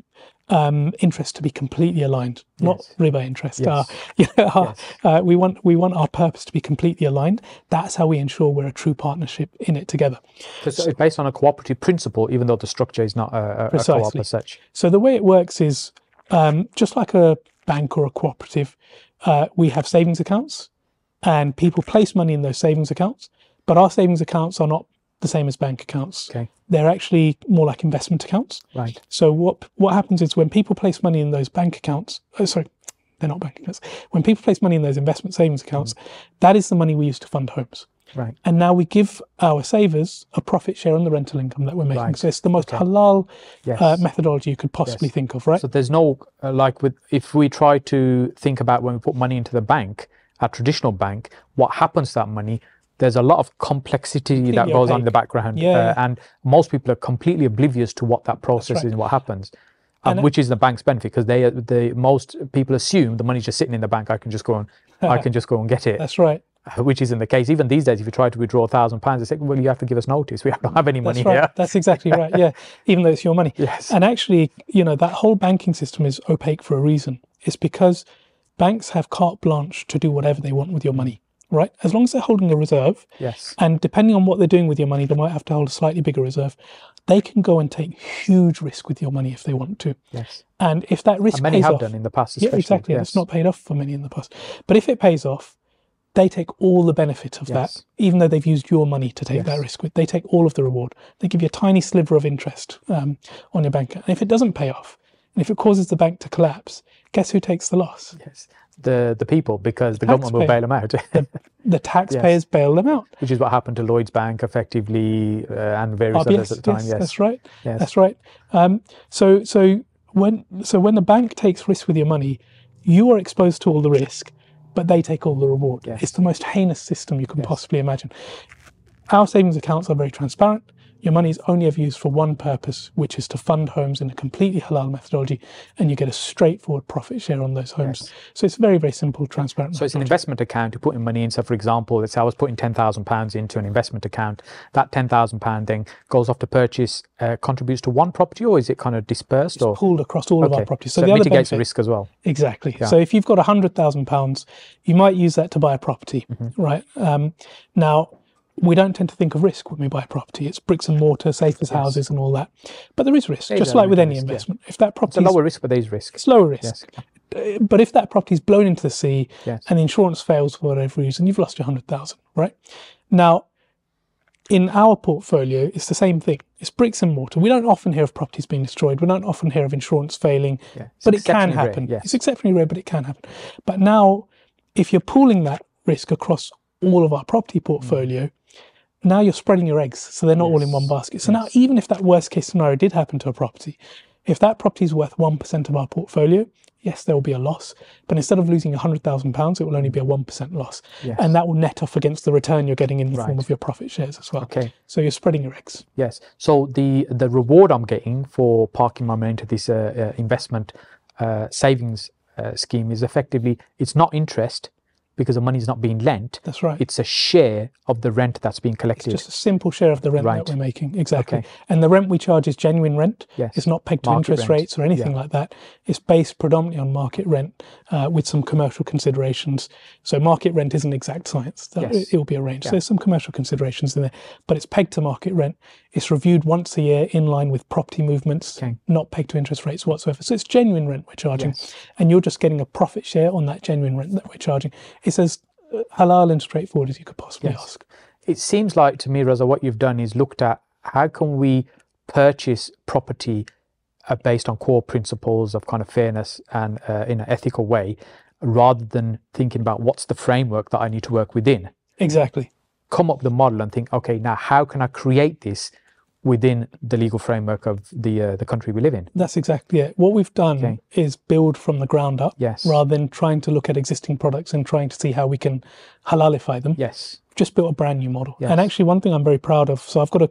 um, interests to be completely aligned, not yes. riba interest. Yes. Uh, [LAUGHS] you know, our, yes. uh, we want we want our purpose to be completely aligned. That's how we ensure we're a true partnership in it together. So it's based on a cooperative principle, even though the structure is not a, a, a co-op as such. So the way it works is um, just like a bank or a cooperative, uh, we have savings accounts and people place money in those savings accounts. But our savings accounts are not the same as bank accounts. Okay. They're actually more like investment accounts. Right. So what what happens is when people place money in those bank accounts, oh, sorry, they're not bank accounts. When people place money in those investment savings accounts, mm. that is the money we use to fund homes. Right. And now we give our savers a profit share on the rental income that we're making. Right. So it's the most okay. halal yes. uh, methodology you could possibly yes. think of, right? So there's no uh, like with if we try to think about when we put money into the bank, a traditional bank, what happens to that money? There's a lot of complexity that goes opaque. on in the background, yeah. uh, and most people are completely oblivious to what that process right. is and what happens. Um, which is the bank's benefit because they, the most people assume the money's just sitting in the bank. I can just go and [LAUGHS] I can just go and get it. That's right which isn't the case. Even these days, if you try to withdraw a thousand pounds, they say, well, you have to give us notice. We don't have any money That's right. here. That's exactly right. [LAUGHS] Yeah. Even though it's your money. Yes. And actually, you know, that whole banking system is opaque for a reason. It's because banks have carte blanche to do whatever they want with your money, right? As long as they're holding a reserve. Yes. And depending on what they're doing with your money, they might have to hold a slightly bigger reserve. They can go and take huge risk with your money if they want to. Yes. And if that risk and many pays have off, done in the past. Yeah, exactly. Yes. It's not paid off for many in the past. But if it pays off, they take all the benefit of yes. that, even though they've used your money to take yes. that risk with. They take all of the reward. They give you a tiny sliver of interest um, on your bank. And if it doesn't pay off, and if it causes the bank to collapse, guess who takes the loss? Yes, the the people, because the, the government will bail them out. the, the, [LAUGHS] taxpayers yes. bail them out. Which is what happened to Lloyds Bank, effectively, uh, and various RBS, others at the time. Yes, yes. that's right. Yes. That's right. Um, so so when so when the bank takes risk with your money, you are exposed to all the risk but they take all the reward. Yes. It's the most heinous system you can possibly imagine. Our savings accounts are very transparent. Your money is only ever used for one purpose, which is to fund homes in a completely halal methodology, and you get a straightforward profit share on those homes. Yes. So it's very, very simple, transparent. So it's an investment account. You put in money in. So, for example, let's say I was putting ten thousand pounds into an investment account. That ten thousand pound then goes off to purchase, uh, contributes to one property, or is it kind of dispersed it's or pooled across all okay. of our properties? So, so the it mitigates benefit, the risk as well. Exactly. Yeah. So if you've got hundred thousand pounds, you might use that to buy a property, mm-hmm. right? Um, now we don't tend to think of risk when we buy property. It's bricks and mortar, safe as yes. houses, and all that. But there is risk, just like with any risk, investment. Yeah. If that property it's a lower risk, but there's risk. It's lower risk. Yes. Uh, but if that property is blown into the sea yes. and the insurance fails for whatever reason, you've lost your hundred thousand. Right now, in our portfolio, it's the same thing. It's bricks and mortar. We don't often hear of properties being destroyed. We don't often hear of insurance failing, yeah. but it can happen. Rare, It's exceptionally rare, but it can happen. But now, if you're pooling that risk across all of our property portfolio, mm now you're spreading your eggs, so they're not yes. all in one basket. So yes. now, even if that worst case scenario did happen to a property, if that property is worth 1% of our portfolio, yes, there will be a loss. But instead of losing £100,000, it will only be a 1% loss. Yes. And that will net off against the return you're getting in the right. form of your profit shares as well. Okay. So you're spreading your eggs. Yes. So the, the reward I'm getting for parking my money into this uh, uh, investment uh, savings uh, scheme is effectively, it's not interest, because the money is not being lent. That's right. It's a share of the rent that's being collected. It's just a simple share of the rent Right. that we're making. Exactly. Okay. And the rent we charge is genuine rent. Yes. It's not pegged to interest rent. rates or anything Yeah. like that. It's based predominantly on market rent uh, with some commercial considerations. So market rent isn't exact science. That- Yes. It will be arranged. Yeah. There's some commercial considerations in there, but it's pegged to market rent. It's reviewed once a year in line with property movements, Okay. not pegged to interest rates whatsoever. So it's genuine rent we're charging. Yes. And you're just getting a profit share on that genuine rent that we're charging. It's as uh, halal and straightforward as you could possibly Yes. ask. It seems like to me, Raza, what you've done is looked at how can we purchase property uh, based on core principles of kind of fairness and uh, in an ethical way, rather than thinking about what's the framework that I need to work within. Exactly. Come up with a model and think, okay, now how can I create this within the legal framework of the uh, the country we live in? That's exactly it. What we've done Okay. is build from the ground up Yes. rather than trying to look at existing products and trying to see how we can halalify them. Yes. Just built a brand new model. Yes. And actually, one thing I'm very proud of so I've got a,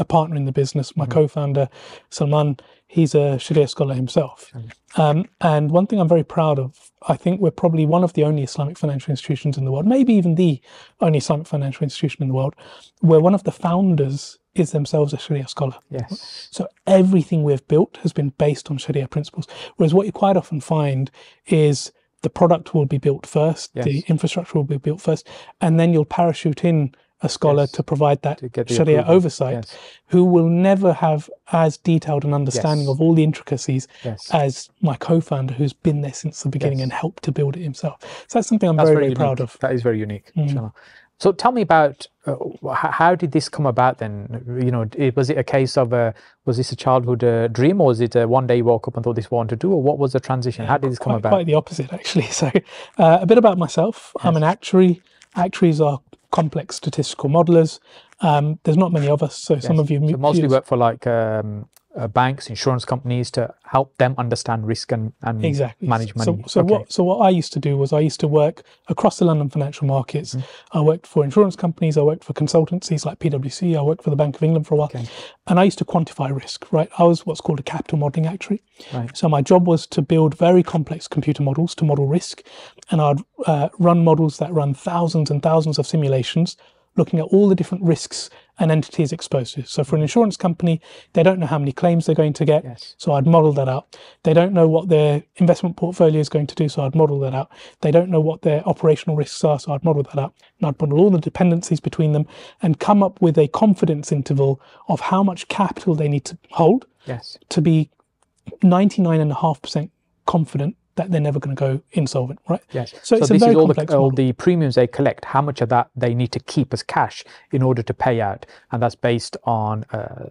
a, partner in the business, my Mm-hmm. co founder, Salman, he's a Sharia scholar himself. Um, and one thing I'm very proud of, I think we're probably one of the only Islamic financial institutions in the world, maybe even the only Islamic financial institution in the world, where one of the founders is themselves a Sharia scholar. Yes. So everything we've built has been based on Sharia principles. Whereas what you quite often find is the product will be built first, the infrastructure will be built first, and then you'll parachute in a scholar Yes. to provide that To Sharia approval. oversight, Yes. who will never have as detailed an understanding Yes. of all the intricacies Yes. as my co-founder, who's been there since the beginning Yes. and helped to build it himself. So that's something I'm That's very, very unique. proud of. That is very unique. Mm. So tell me about uh, how did this come about then? You know, it, was it a case of a was this a childhood uh, dream, or was it uh, one day you woke up and thought this is what I want to do, or what was the transition? How did this come quite, about? quite the opposite, actually. [LAUGHS] So, uh, a bit about myself. I'm an actuary. Actuaries are complex statistical modelers. Um, there's not many of us, so some of you So mostly work for like um, uh, banks, insurance companies to help them understand risk and, and exactly manage So, money. so Okay. what so what I used to do was I used to work across the London financial markets. Mm-hmm. I worked for insurance companies. I worked for consultancies like PwC. I worked for the Bank of England for a while, Okay. and I used to quantify risk. Right, I was what's called a capital modelling actuary. Right. So my job was to build very complex computer models to model risk, and I'd uh, run models that run thousands and thousands of simulations, looking at all the different risks and entities exposed to. So for an insurance company, they don't know how many claims they're going to get. Yes. So I'd model that out. They don't know what their investment portfolio is going to do. So I'd model that out. They don't know what their operational risks are. So I'd model that out. And I'd model all the dependencies between them and come up with a confidence interval of how much capital they need to hold Yes. to be 99.5% confident that they're never going to go insolvent, right? Yes. So it's a this very is all complex the, all the premiums they collect. How much of that they need to keep as cash in order to pay out, and that's based on uh,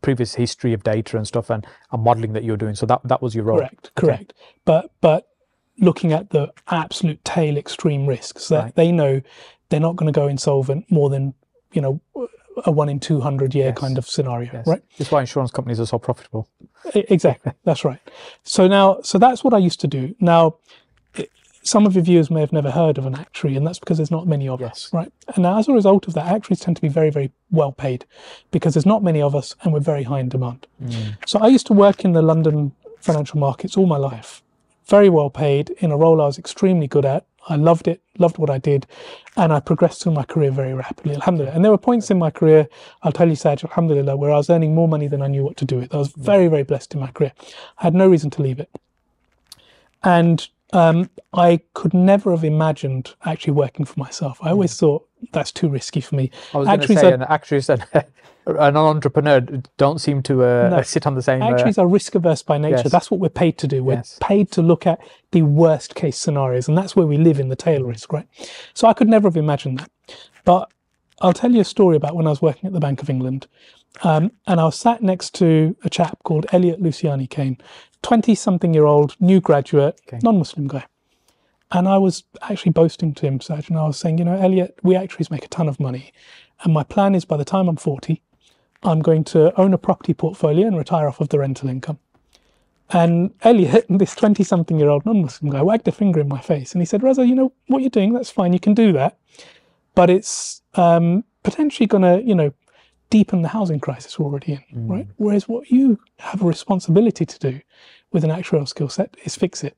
previous history of data and stuff and a modelling that you're doing. So that that was your role. Correct, correct. But but looking at the absolute tail extreme risks that Right. they know they're not going to go insolvent more than you know a one in two hundred year Yes. kind of scenario, Yes. right? That's why insurance companies are so profitable. Exactly, that's right. So now, so that's what I used to do. Now, it, some of your viewers may have never heard of an actuary, and that's because there's not many of Yes. us, right? And now, as a result of that, actuaries tend to be very, very well paid because there's not many of us, and we're very high in demand. Mm. So I used to work in the London financial markets all my life, very well paid in a role I was extremely good at. I loved it, loved what I did, and I progressed through my career very rapidly, alhamdulillah. And there were points in my career, I'll tell you, Saj, alhamdulillah, where I was earning more money than I knew what to do with. I was hmm. very, very blessed in my career. I had no reason to leave it. And um, I could never have imagined actually working for myself. I always thought that's too risky for me. I was going to Actuaries say are- actress and [LAUGHS] an entrepreneur don't seem to uh, No. [LAUGHS] sit on the same. Uh, Actuaries are risk averse by nature. yes. That's what we're paid to do. We're Yes. paid to look at the worst case scenarios, and that's where we live in the tail risk, right? So I could never have imagined that. But I'll tell you a story about when I was working at the Bank of England, um, and I was sat next to a chap called Elliot Luciani Kane, twenty-something-year-old new graduate, Okay. non-Muslim guy. And I was actually boasting to him, Saj, and I was saying, you know, Elliot, we actuaries make a ton of money. And my plan is by the time I'm 40, I'm going to own a property portfolio and retire off of the rental income. And Elliot, [LAUGHS] this 20 something year old non Muslim guy, wagged a finger in my face and he said, Raza, you know what you're doing? That's fine. You can do that. But it's um, potentially going to, you know, deepen the housing crisis we're already in, mm. right? Whereas what you have a responsibility to do with an actuarial skill set is fix it.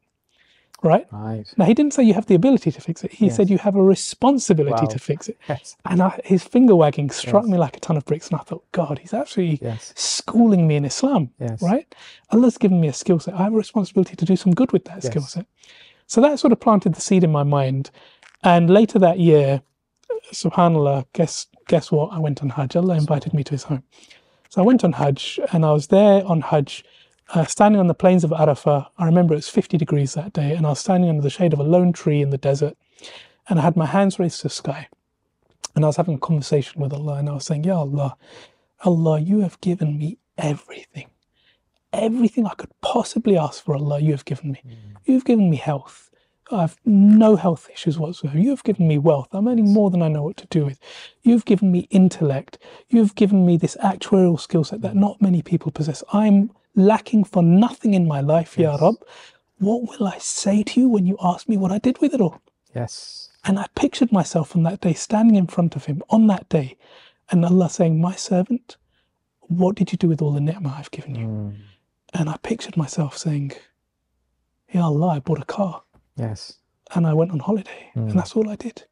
right? Right. Now, he didn't say you have the ability to fix it. He Yes. said you have a responsibility Wow. to fix it. [LAUGHS] Yes. And I, his finger wagging struck Yes. me like a ton of bricks. And I thought, God, he's actually Yes. schooling me in Islam, Yes. right? Allah's given me a skill set. I have a responsibility to do some good with that skill set. So that sort of planted the seed in my mind. And later that year, uh, subhanAllah, guess, guess what? I went on Hajj. Allah invited me to his home. So I went on Hajj and I was there on Hajj, uh, standing on the plains of Arafah. I remember it was 50 degrees that day, and I was standing under the shade of a lone tree in the desert. And I had my hands raised to the sky. And I was having a conversation with Allah, and I was saying, Ya Allah, Allah, you have given me everything. Everything I could possibly ask for, Allah, you have given me. You've given me health. I have no health issues whatsoever. You have given me wealth. I'm earning more than I know what to do with. You've given me intellect. You've given me this actuarial skill set that not many people possess. I'm lacking for nothing in my life, Ya Rab. What will I say to you when you ask me what I did with it all? Yes. And I pictured myself on that day standing in front of him on that day, and Allah saying, My servant, what did you do with all the ni'mah I've given you? Mm. And I pictured myself saying, Ya Allah, I bought a car Yes. and I went on holiday, and hmm. that's all I did.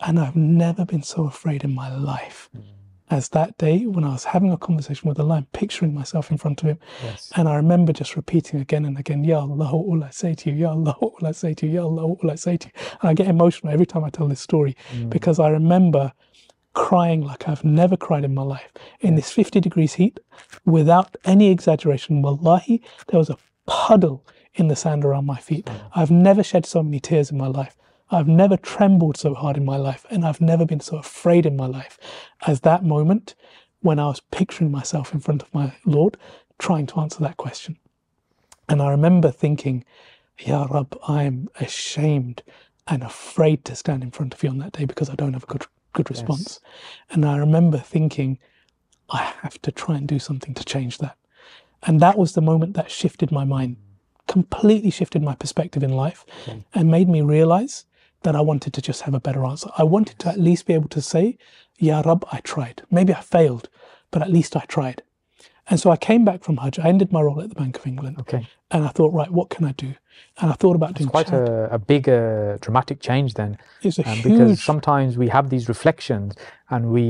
And I've never been so afraid in my life hmm. as that day when I was having a conversation with Allah and picturing myself in front of Him. Yes. And I remember just repeating again and again, Ya Allah, what will I say to you? Ya Allah, what will I say to you? Ya Allah, what will I say to you? And I get emotional every time I tell this story hmm. because I remember crying like I've never cried in my life in this 50 degrees heat without any exaggeration. Wallahi, there was a puddle in the sand around my feet. Hmm. I've never shed so many tears in my life. I've never trembled so hard in my life, and I've never been so afraid in my life as that moment when I was picturing myself in front of my Lord trying to answer that question. And I remember thinking, Ya Rab, I am ashamed and afraid to stand in front of you on that day because I don't have a good good response. And I remember thinking, I have to try and do something to change that. And that was the moment that shifted my mind, completely shifted my perspective in life, and made me realize that I wanted to just have a better answer. I wanted to at least be able to say, Ya Rab, I tried. Maybe I failed, but at least I tried. And so I came back from Hajj. I ended my role at the Bank of England. Okay. And I thought, right, what can I do? And I thought about doing Quite a, a big, uh, dramatic change then. It's a Um, because sometimes we have these reflections and we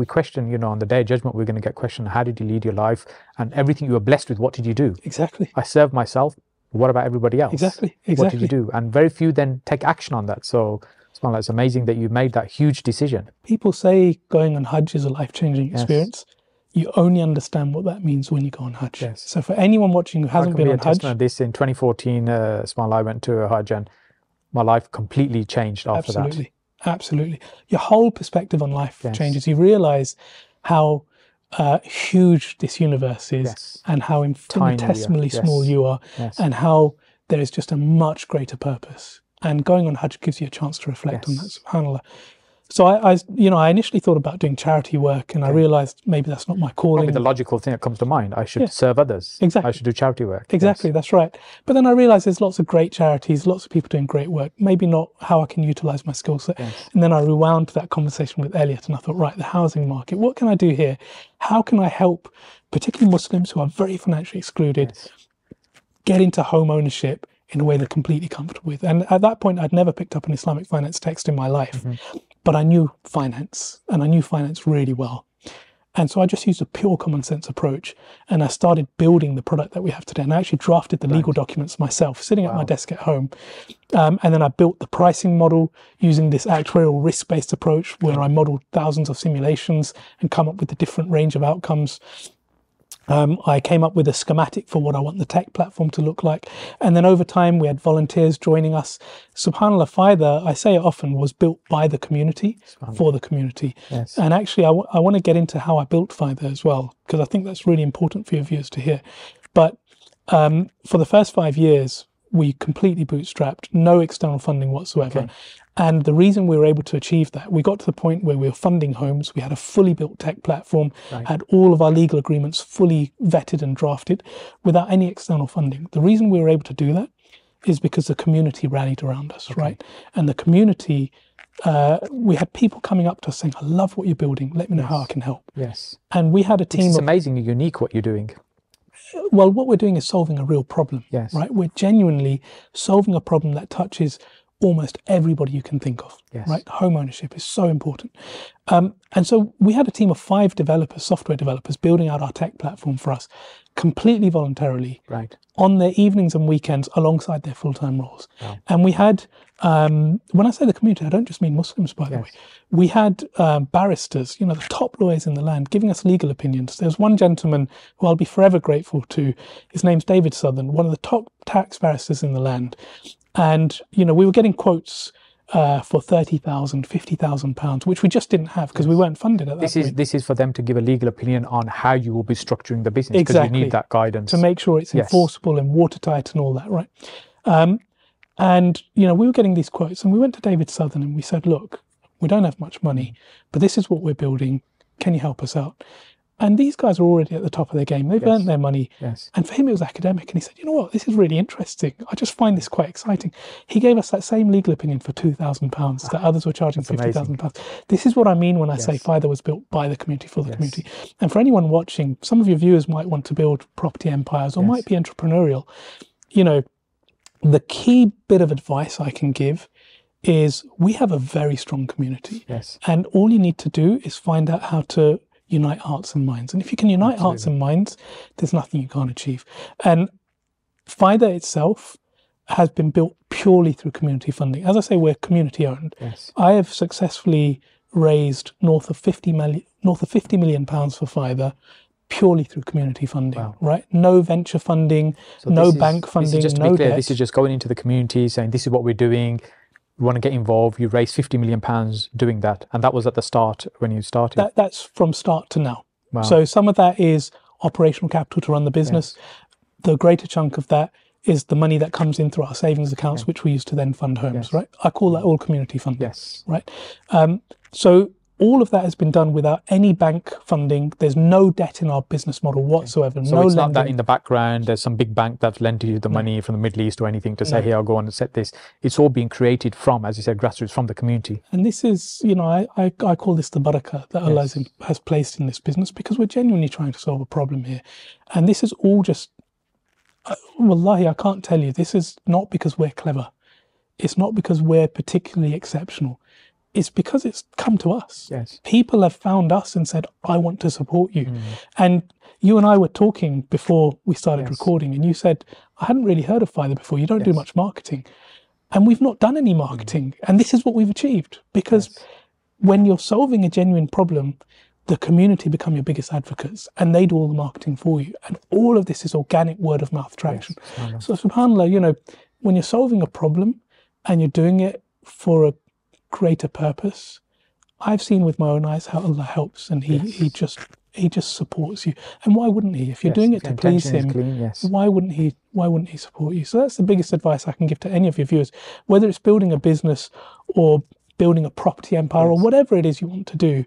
we question, you know, on the day of judgment, we're going to get questioned, how did you lead your life? And everything you were blessed with, what did you do? exactly, I served myself. What about everybody else? exactly, exactly. What did you do? And very few then take action on that. So subhanAllah, it's amazing that you made that huge decision. People say going on Hajj is a life changing Yes. experience. You only understand what that means when you go on Hajj. Yes. So for anyone watching who hasn't be been a on Hajj, this in 2014. Uh, subhanAllah, I went to a Hajj and my life completely changed after that. absolutely, absolutely, your whole perspective on life Yes. changes. You realize how uh, huge this universe is Yes. and how infinitesimally small you are, Yes. and how there is just a much greater purpose. And going on Hajj gives you a chance to reflect on that, subhanAllah. So I, I, you know, I initially thought about doing charity work, and I realized maybe that's not my calling. Probably the logical thing that comes to mind. I should Yeah. serve others. Exactly. I should do charity work. Yes. Exactly, that's right. But then I realized there's lots of great charities, lots of people doing great work. Maybe not how I can utilize my skill set. And then I rewound to that conversation with Elliot and I thought, right, the housing market, what can I do here? How can I help, particularly Muslims who are very financially excluded, get into home ownership in a way they're completely comfortable with? And at that point, I'd never picked up an Islamic finance text in my life, mm-hmm. But I knew finance and I knew finance really well. And so I just used a pure common sense approach and I started building the product that we have today. And I actually drafted the legal documents myself, sitting at my desk at home. Um, and then I built the pricing model using this actuarial risk based approach where I modeled thousands of simulations and come up with a different range of outcomes. Um, I came up with a schematic for what I want the tech platform to look like. And then over time, we had volunteers joining us. SubhanAllah, Pfida, I say it often, was built by the community for the community. Yes. And actually, I, w- I want to get into how I built Pfida as well, because I think that's really important for your viewers to hear. But um, for the first five years, we completely bootstrapped, no external funding whatsoever. And the reason we were able to achieve that, we got to the point where we were funding homes. We had a fully built tech platform, had all of our legal agreements fully vetted and drafted without any external funding. The reason we were able to do that is because the community rallied around us, right? And the community, uh, we had people coming up to us saying, I love what you're building. Let me know how I can help. Yes. And we had a team It's of amazing and unique what you're doing. well, what we're doing is solving a real problem. Yes. Right? We're genuinely solving a problem that touches almost everybody you can think of. Yes. Right? Home ownership is so important. Um, and so we had a team of five developers, software developers, building out our tech platform for us completely voluntarily Right. on their evenings and weekends alongside their full time roles. Wow. And we had, um, when I say the community, I don't just mean Muslims, by the way. We had um, barristers, you know, the top lawyers in the land, giving us legal opinions. There's one gentleman who I'll be forever grateful to. His name's David Southern, one of the top tax barristers in the land. And, you know, we were getting quotes uh, for 30,000, 50,000 pounds, which we just didn't have because we weren't funded at that This point. is this is for them to give a legal opinion on how you will be structuring the business because Exactly. you need that guidance. to make sure it's Yes. enforceable and watertight and all that, right? Um, and you know, we were getting these quotes, and we went to David Southern and we said, "Look, we don't have much money, but this is what we're building. Can you help us out?" And these guys are already at the top of their game. They've Yes. earned their money. yes. And for him, it was academic. And he said, you know what? This is really interesting. I just find this quite exciting. He gave us that same legal opinion for £2,000 that others were charging £50,000. This is what I mean when I say Yes. Pfida was built by the community for the Yes. community. And for anyone watching, some of your viewers might want to build property empires or might be entrepreneurial. You know, the key bit of advice I can give is we have a very strong community. Yes. And all you need to do is find out how to unite hearts and minds. And if you can unite hearts and minds, there's nothing you can't achieve. And Pfida itself has been built purely through community funding. As I say, we're community owned. Yes. I have successfully raised north of 50 million, north of 50 million pounds for Pfida purely through community funding, Wow. right? No venture funding, So no bank is funding, no clear, debt. this is just going into the community saying this is what we're doing. We want to get involved. You raised 50 million pounds doing that, and that was at the start when you started. that, that's from start to now. Wow. So some of that is operational capital to run the business. The greater chunk of that is the money that comes in through our savings accounts, which we use to then fund homes, Yes. right? I call that all community funding, yes. right? Um, so all of that has been done without any bank funding. There's no debt in our business model whatsoever. So no it's not that in the background there's some big bank that's lent you the money from the Middle East or anything to say, here, I'll go on and set this. It's all being created from, as you said, grassroots, from the community. And this is, you know, I, I, I call this the barakah that Allah has, has placed in this business because we're genuinely trying to solve a problem here. And this is all just, uh, wallahi, I can't tell you, this is not because we're clever. It's not because we're particularly exceptional. It's because it's come to us. Yes. People have found us and said, I want to support you. Mm. And you and I were talking before we started Yes. recording, and you said, I hadn't really heard of Pfida before. You don't do much marketing. And we've not done any marketing. And this is what we've achieved because Yes. when you're solving a genuine problem, the community become your biggest advocates and they do all the marketing for you. And all of this is organic word of mouth traction. So, subhanAllah, you know, when you're solving a problem and you're doing it for a greater purpose, I've seen with my own eyes how Allah helps and He, he just He just supports you. And why wouldn't He? If you're Yes, doing it to please Him, clean, yes. why wouldn't he why wouldn't he support you? So that's the biggest advice i can give to any of your viewers. Whether it's building a business or building a property empire or whatever it is you want to do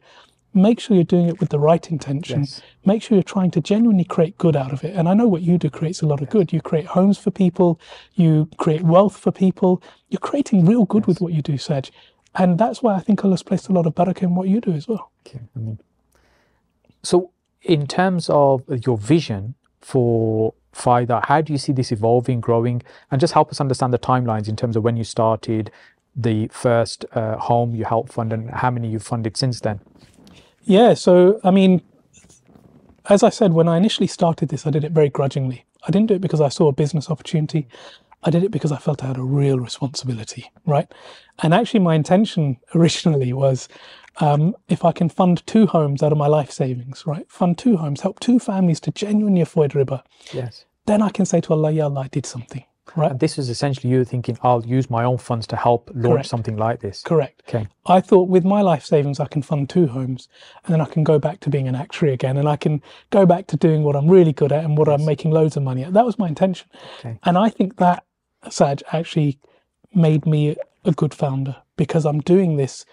make sure you're doing it with the right intention. Yes. make sure you're trying to genuinely create good out of it. And i know what you do creates a lot of good. You create homes for people. You create wealth for people. You're creating real good with what you do Saj. And that's why i think allah's placed a lot of barakah in what you do as well Okay, I mean, so in terms of your vision for Pfida, how do you see this evolving, growing, and just help us understand the timelines in terms of when you started the first uh, home you helped fund and how many you've funded since then? Yeah, so I mean, as I said, when I initially started this, I did it very grudgingly. I didn't do it because I saw a business opportunity. I did it because I felt I had a real responsibility, right? And actually, my intention [LAUGHS] originally was um, if I can fund two homes out of my life savings, right? Fund two homes, help two families to genuinely avoid riba, Yes. then I can say to Allah, Ya Allah, I did something, right? And this was essentially you thinking, I'll use my own funds to help launch Correct. something like this. Correct. Okay. I thought with my life savings, I can fund two homes and then I can go back to being an actuary again and I can go back to doing what I'm really good at and what I'm making loads of money at. That was my intention. Okay. And I think that, Saj, actually made me a good founder because I'm doing this.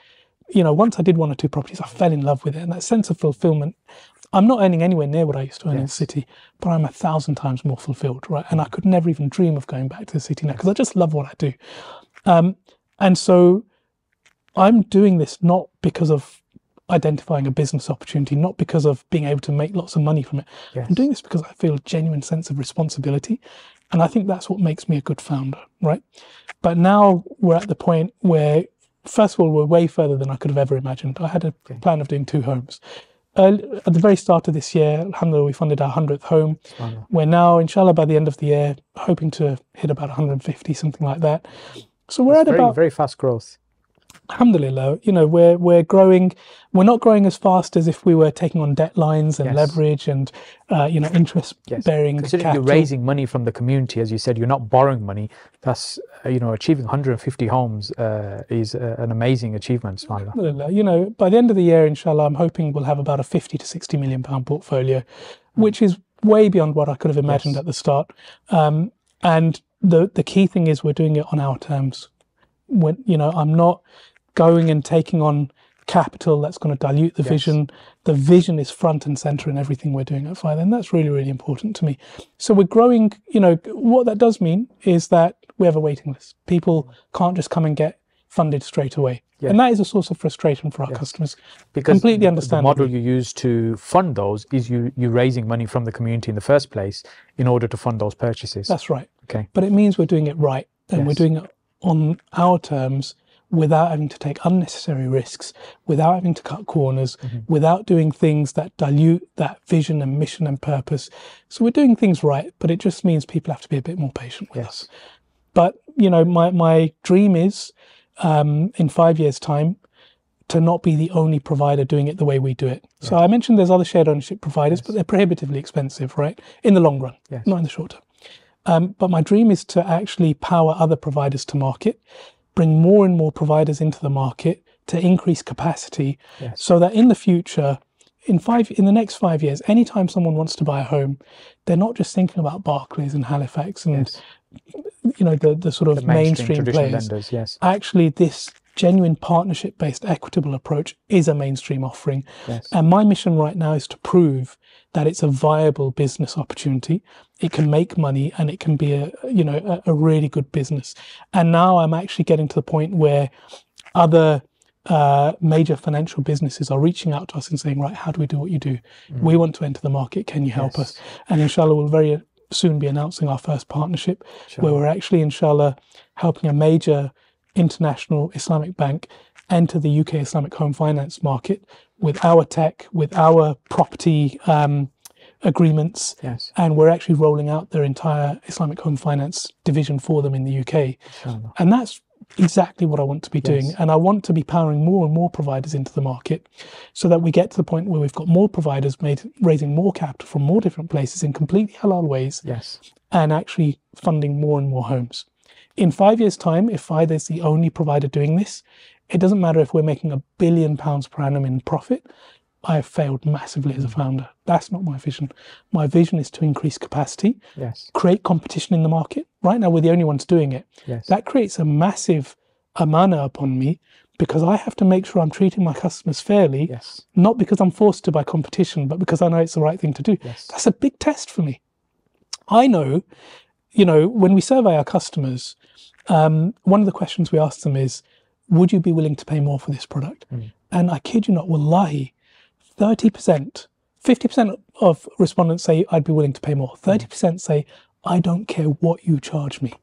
You know, once I did one or two properties, I fell in love with it and that sense of fulfillment. I'm not earning anywhere near what I used to earn in the city, but I'm a thousand times more fulfilled, right? And I could never even dream of going back to the city now because I just love what I do. Um, and so I'm doing this not because of identifying a business opportunity, not because of being able to make lots of money from it. Yes. I'm doing this because I feel a genuine sense of responsibility. And I think that's what makes me a good founder, right? But now we're at the point where, first of all, we're way further than I could have ever imagined. I had a okay. plan of doing two homes. at the very start of this year, alhamdulillah, we funded our 100th home. We're now, inshallah, by the end of the year, hoping to hit about 150, something like that. So we're That's at very, about very fast growth alhamdulillah, you know, we're we're growing. We're not growing as fast as if we were taking on debt lines and yes. leverage and uh, you know interest yes. bearing. Considering you're raising money from the community, as you said, you're not borrowing money. That's uh, you know achieving 150 homes uh, is uh, an amazing achievement. Alhamdulillah. You know, by the end of the year, inshallah, I'm hoping we'll have about a 50 to 60 million pound portfolio, which is way beyond what I could have imagined yes. at the start. Um, and the the key thing is we're doing it on our terms. When you know, I'm not going and taking on capital that's going to dilute the yes. vision. The vision is front and center in everything we're doing at Pfida. and that's really, really important to me. So we're growing. You know, what that does mean is that we have a waiting list. People can't just come and get funded straight away. Yeah. And that is a source of frustration for our customers. Because completely understand. The model you use to fund those is you you raising money from the community in the first place in order to fund those purchases. That's right. Okay. But it means we're doing it right and yes. we're doing it on our terms without having to take unnecessary risks, without having to cut corners, mm-hmm. without doing things that dilute that vision and mission and purpose. So we're doing things right, but it just means people have to be a bit more patient with yes. us. But you know, my my dream is um, in five years' time to not be the only provider doing it the way we do it. Yeah. So I mentioned there's other shared ownership providers, yes. but they're prohibitively expensive, right? In the long run, yes. not in the short term. Um, but my dream is to actually power other providers to market bring more and more providers into the market to increase capacity yes. so that in the future in five in the next five years anytime someone wants to buy a home they're not just thinking about barclays and halifax and yes. you know the, the sort of the mainstream, mainstream players lenders, yes. actually this genuine partnership based equitable approach is a mainstream offering yes. and my mission right now is to prove that it's a viable business opportunity. It can make money and it can be a you know a, a really good business. And now I'm actually getting to the point where other uh, major financial businesses are reaching out to us and saying, right, how do we do what you do? Mm. We want to enter the market. Can you help yes. us? And inshallah, we'll very soon be announcing our first partnership sure. where we're actually, inshallah, helping a major international Islamic bank enter the UK Islamic home finance market with our tech, with our property um, agreements, yes. and we're actually rolling out their entire Islamic home finance division for them in the UK. Sure. And that's exactly what I want to be doing. Yes. And I want to be powering more and more providers into the market so that we get to the point where we've got more providers made raising more capital from more different places in completely halal ways. Yes. And actually funding more and more homes. In five years' time, if Pfida is the only provider doing this, it doesn't matter if we're making a billion pounds per annum in profit. I have failed massively as a hmm. founder. That's not my vision. My vision is to increase capacity, yes. create competition in the market. Right now, we're the only ones doing it. Yes. That creates a massive amana upon me because I have to make sure I'm treating my customers fairly, yes. not because I'm forced to by competition, but because I know it's the right thing to do. Yes. That's a big test for me. I know, you know, when we survey our customers, um, one of the questions we ask them is, would you be willing to pay more for this product? Mm. And I kid you not, wallahi, 30%, 50% of respondents say I'd be willing to pay more. 30% mm. say I don't care what you charge me.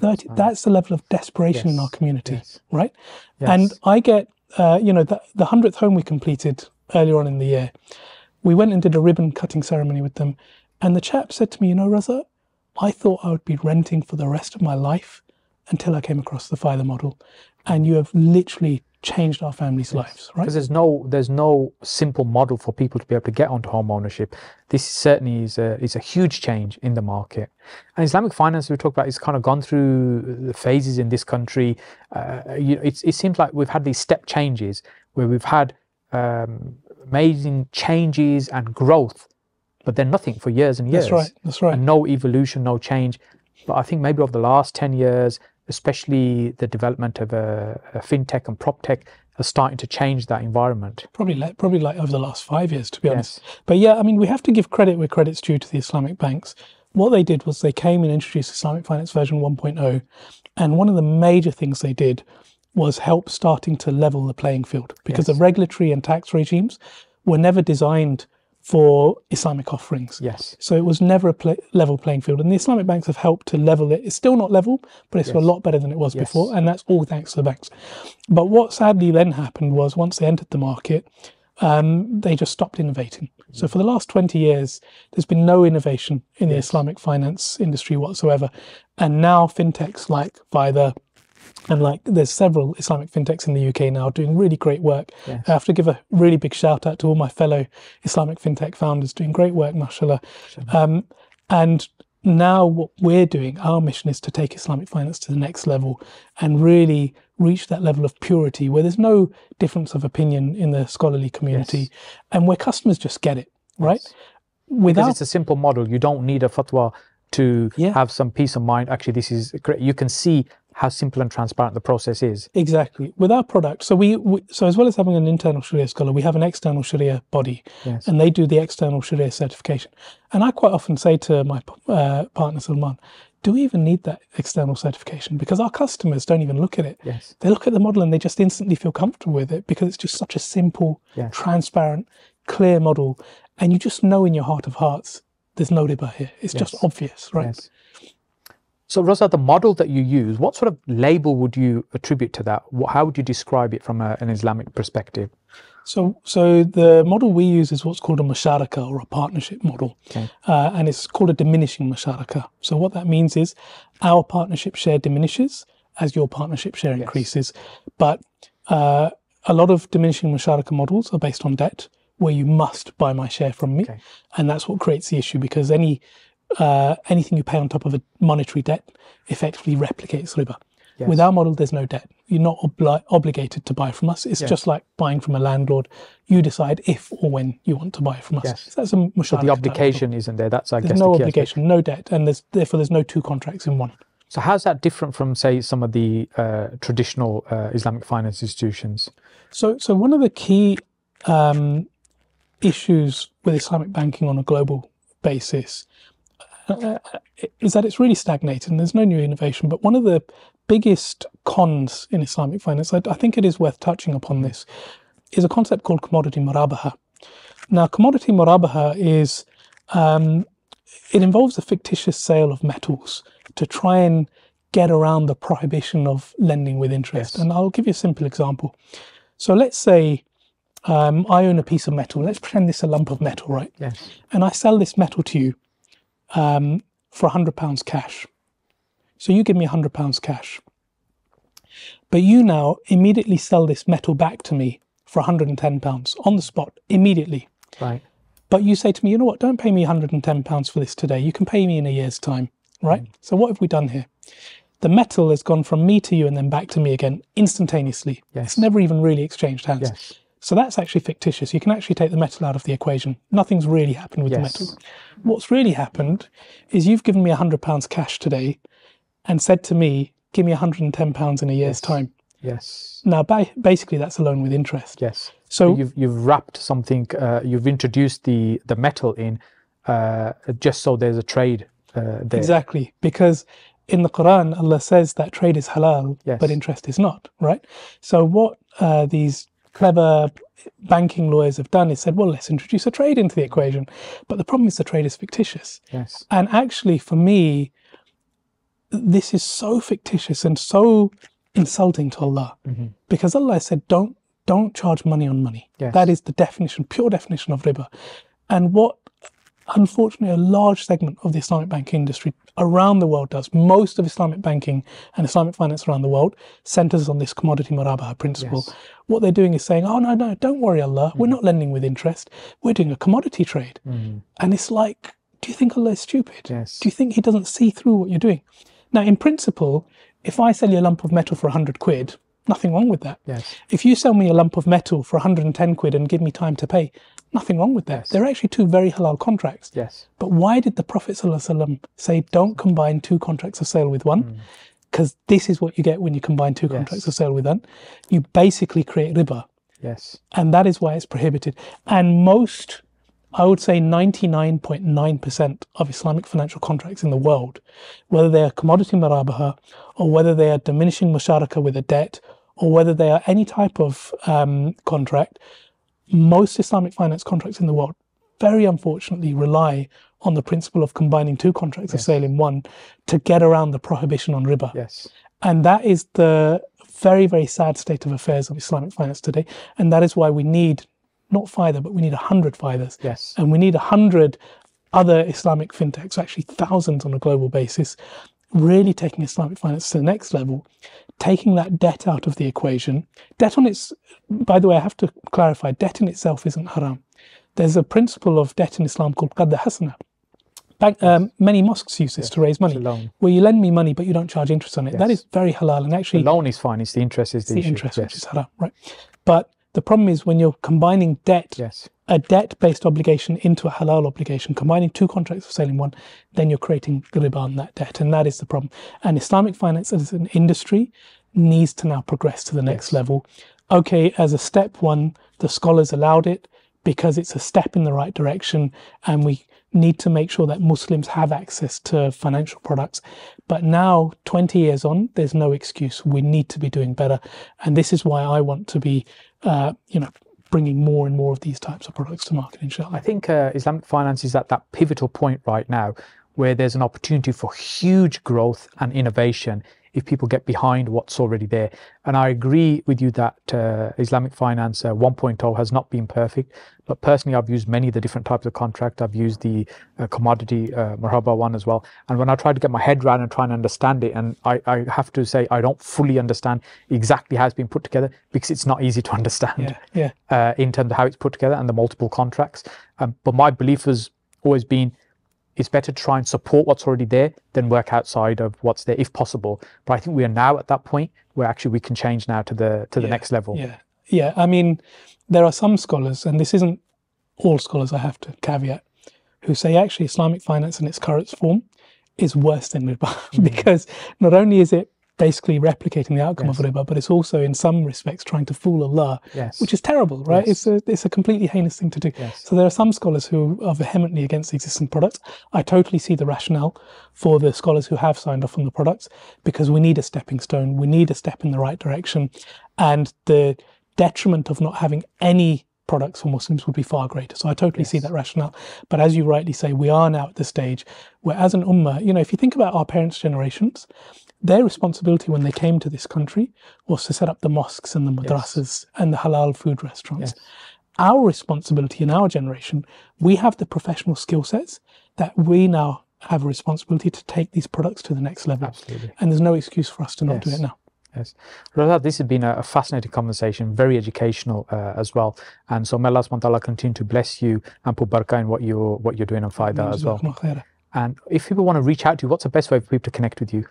30, that's the level of desperation yes. in our community, yes. right? Yes. And I get, uh, you know, the, the 100th home we completed earlier on in the year, we went and did a ribbon cutting ceremony with them. And the chap said to me, you know, Raza, I thought I would be renting for the rest of my life until I came across the Pfida model and you have literally changed our families' yes. lives, right? Because there's no there's no simple model for people to be able to get onto home ownership. This certainly is a is a huge change in the market. And Islamic finance we talk about is kind of gone through the phases in this country. Uh, you, it, it seems like we've had these step changes where we've had um, amazing changes and growth, but then nothing for years and years. That's right. That's right. And no evolution, no change. But I think maybe over the last ten years, especially the development of a, a fintech and prop tech are starting to change that environment. Probably, like, probably like over the last five years, to be yes. honest. But yeah, I mean, we have to give credit where credit's due to the Islamic banks. What they did was they came and introduced Islamic Finance version 1.0, and one of the major things they did was help starting to level the playing field because yes. the regulatory and tax regimes were never designed for Islamic offerings. Yes. So it was never a play, level playing field, and the Islamic banks have helped to level it. It's still not level, but it's yes. a lot better than it was yes. before, and that's all thanks to the banks. But what sadly then happened was once they entered the market, um, they just stopped innovating. So for the last 20 years, there's been no innovation in the. Islamic finance industry whatsoever. And now fintechs like Pfida, and like there's several Islamic fintechs in the UK now doing really great work. Yes. I have to give a really big shout out to all my fellow Islamic fintech founders doing great work, mashallah. Um, and now what we're doing, our mission is to take Islamic finance to the next level and really reach that level of purity where there's no difference of opinion in the scholarly community yes. and where customers just get it, right? Yes. Without, because it's a simple model. You don't need a fatwa to yeah. have some peace of mind. Actually, this is great. You can see how simple and transparent the process is. Exactly. With our product, so we, we, so as well as having an internal Sharia scholar, we have an external Sharia body, yes. and they do the external Sharia certification. And I quite often say to my uh, partner Salman, do we even need that external certification? Because our customers don't even look at it. Yes. They look at the model and they just instantly feel comfortable with it because it's just such a simple, yes. transparent, clear model. And you just know in your heart of hearts, there's no riba here. It's yes. just obvious, right? Yes. So, Raza, the model that you use, what sort of label would you attribute to that? How would you describe it from a, an Islamic perspective? So, so the model we use is what's called a musharaka or a partnership model, okay. uh, and it's called a diminishing musharaka. So, what that means is our partnership share diminishes as your partnership share yes. increases, but uh, a lot of diminishing musharaka models are based on debt, where you must buy my share from me, okay. and that's what creates the issue because any uh, anything you pay on top of a monetary debt effectively replicates riba. Yes. With our model, there's no debt. You're not obli- obligated to buy from us. It's yes. just like buying from a landlord. You decide if or when you want to buy from us. Yes. So that's a so the obligation isn't there. That's I there's guess no the obligation, no debt, and there's therefore there's no two contracts in one. So how's that different from say some of the uh, traditional uh, Islamic finance institutions? So so one of the key um, issues with Islamic banking on a global basis is that it's really stagnated and there's no new innovation. But one of the biggest cons in Islamic finance, I, I think it is worth touching upon this, is a concept called commodity murabaha. Now, commodity murabaha is um, it involves a fictitious sale of metals to try and get around the prohibition of lending with interest. Yes. And I'll give you a simple example. So let's say um, I own a piece of metal. Let's pretend this is a lump of metal, right? Yes. And I sell this metal to you um, for £100 cash. So you give me £100 cash. But you now immediately sell this metal back to me for £110 on the spot, immediately. Right. But you say to me, you know what, don't pay me £110 for this today. You can pay me in a year's time. Right? Mm. So what have we done here? The metal has gone from me to you and then back to me again instantaneously. Yes. It's never even really exchanged hands. Yes. So that's actually fictitious. You can actually take the metal out of the equation. Nothing's really happened with yes. the metal. What's really happened is you've given me £100 cash today and said to me, give me £110 in a year's yes. time. Yes. Now, ba- basically, that's a loan with interest. Yes. So you've, you've wrapped something, uh, you've introduced the, the metal in uh, just so there's a trade uh, there. Exactly. Because in the Quran, Allah says that trade is halal, yes. but interest is not, right? So what uh, these clever banking lawyers have done is said, well, let's introduce a trade into the equation. But the problem is the trade is fictitious. Yes. And actually, for me, this is so fictitious and so insulting to Allah mm-hmm. because Allah said, don't don't charge money on money. Yes. That is the definition, pure definition of riba. And what unfortunately, a large segment of the Islamic banking industry around the world does. Most of Islamic banking and Islamic finance around the world centers on this commodity murabaha principle. Yes. What they're doing is saying, oh, no, no, don't worry, Allah. Mm. We're not lending with interest. We're doing a commodity trade. Mm. And it's like, do you think Allah is stupid? Yes. Do you think He doesn't see through what you're doing? Now, in principle, if I sell you a lump of metal for 100 quid, nothing wrong with that. Yes. If you sell me a lump of metal for 110 quid and give me time to pay, Nothing wrong with that. Yes. They're actually two very halal contracts. Yes. But why did the Prophet ﷺ say don't combine two contracts of sale with one? Because mm. this is what you get when you combine two yes. contracts of sale with one. You basically create riba. Yes. And that is why it's prohibited. And most, I would say 99.9% of Islamic financial contracts in the world, whether they are commodity murabaha or whether they are diminishing musharaka with a debt or whether they are any type of um, contract, most Islamic finance contracts in the world, very unfortunately, rely on the principle of combining two contracts yes. of sale in one to get around the prohibition on riba. Yes. And that is the very, very sad state of affairs of Islamic finance today. And that is why we need not Pfida, but we need 100 Pfidas. Yes. And we need 100 other Islamic fintechs, actually thousands on a global basis, really taking Islamic finance to the next level, taking that debt out of the equation. Debt on its, by the way, I have to clarify, debt in itself isn't haram. There's a principle of debt in Islam called qadda hasana. Bank, um, many mosques use this yes, to raise money, where you lend me money but you don't charge interest on it. Yes. That is very halal, and actually, the loan is fine. It's the interest is the, the interest, yes. which is haram, right? But the problem is when you're combining debt, yes. a debt-based obligation into a halal obligation, combining two contracts of selling one, then you're creating riba on that debt, and that is the problem. And Islamic finance as an industry needs to now progress to the next yes. level. Okay, as a step one, the scholars allowed it because it's a step in the right direction, and we need to make sure that Muslims have access to financial products. But now, 20 years on, there's no excuse. We need to be doing better. And this is why I want to be uh, you know, bringing more and more of these types of products to market, inshallah. I think uh, Islamic finance is at that pivotal point right now where there's an opportunity for huge growth and innovation if people get behind what's already there. And I agree with you that uh, Islamic finance uh, 1.0 has not been perfect. But personally, I've used many of the different types of contract. I've used the uh, commodity uh, murabaha one as well. And when I try to get my head around and try and understand it, and I, I have to say I don't fully understand exactly how it's been put together because it's not easy to [LAUGHS] understand yeah, yeah. Uh, in terms of how it's put together and the multiple contracts. Um, but my belief has always been it's better to try and support what's already there than work outside of what's there if possible. But I think we are now at that point where actually we can change now to the to the yeah, next level. Yeah. Yeah. I mean, there are some scholars, and this isn't all scholars I have to caveat, who say actually Islamic finance in its current form is worse than riba mm-hmm. [LAUGHS] because not only is it basically replicating the outcome yes. of riba, but it's also in some respects trying to fool Allah, yes. which is terrible, right? Yes. It's a it's a completely heinous thing to do. So there are some scholars who are vehemently against the existing products. I totally see the rationale for the scholars who have signed off on the products because we need a stepping stone, we need a step in the right direction, and the detriment of not having any products for Muslims would be far greater. So I totally yes. see that rationale. But as you rightly say, we are now at the stage where, as an ummah, you know, if you think about our parents' generations, their responsibility when they came to this country was to set up the mosques and the madrasas yes. and the halal food restaurants. Yes. Our responsibility in our generation, we have the professional skill sets that we now have a responsibility to take these products to the next level. Absolutely. And there's no excuse for us to not yes. do it now. Yes. Raza, this has been a, fascinating conversation, very educational uh, as well. And so may Allah subhanahu continue to bless you and put barakah in what you're, what you're doing on Pfida as well. And if people want to reach out to you, what's the best way for people to connect with you?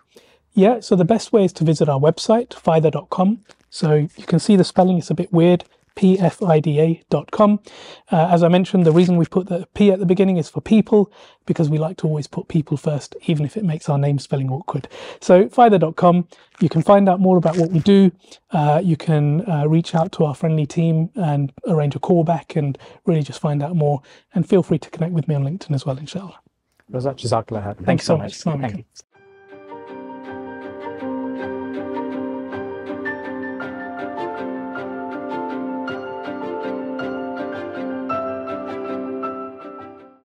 Yeah, so the best way is to visit our website, pfida.com. So you can see the spelling is a bit weird, pfida.com. Uh, as I mentioned, the reason we've put the P at the beginning is for people, because we like to always put people first, even if it makes our name spelling awkward. So pfida.com, you can find out more about what we do. Uh, you can uh, reach out to our friendly team and arrange a call back and really just find out more. And feel free to connect with me on LinkedIn as well, inshallah. Razak Jazakallah. Thank you so much. much. Thank you.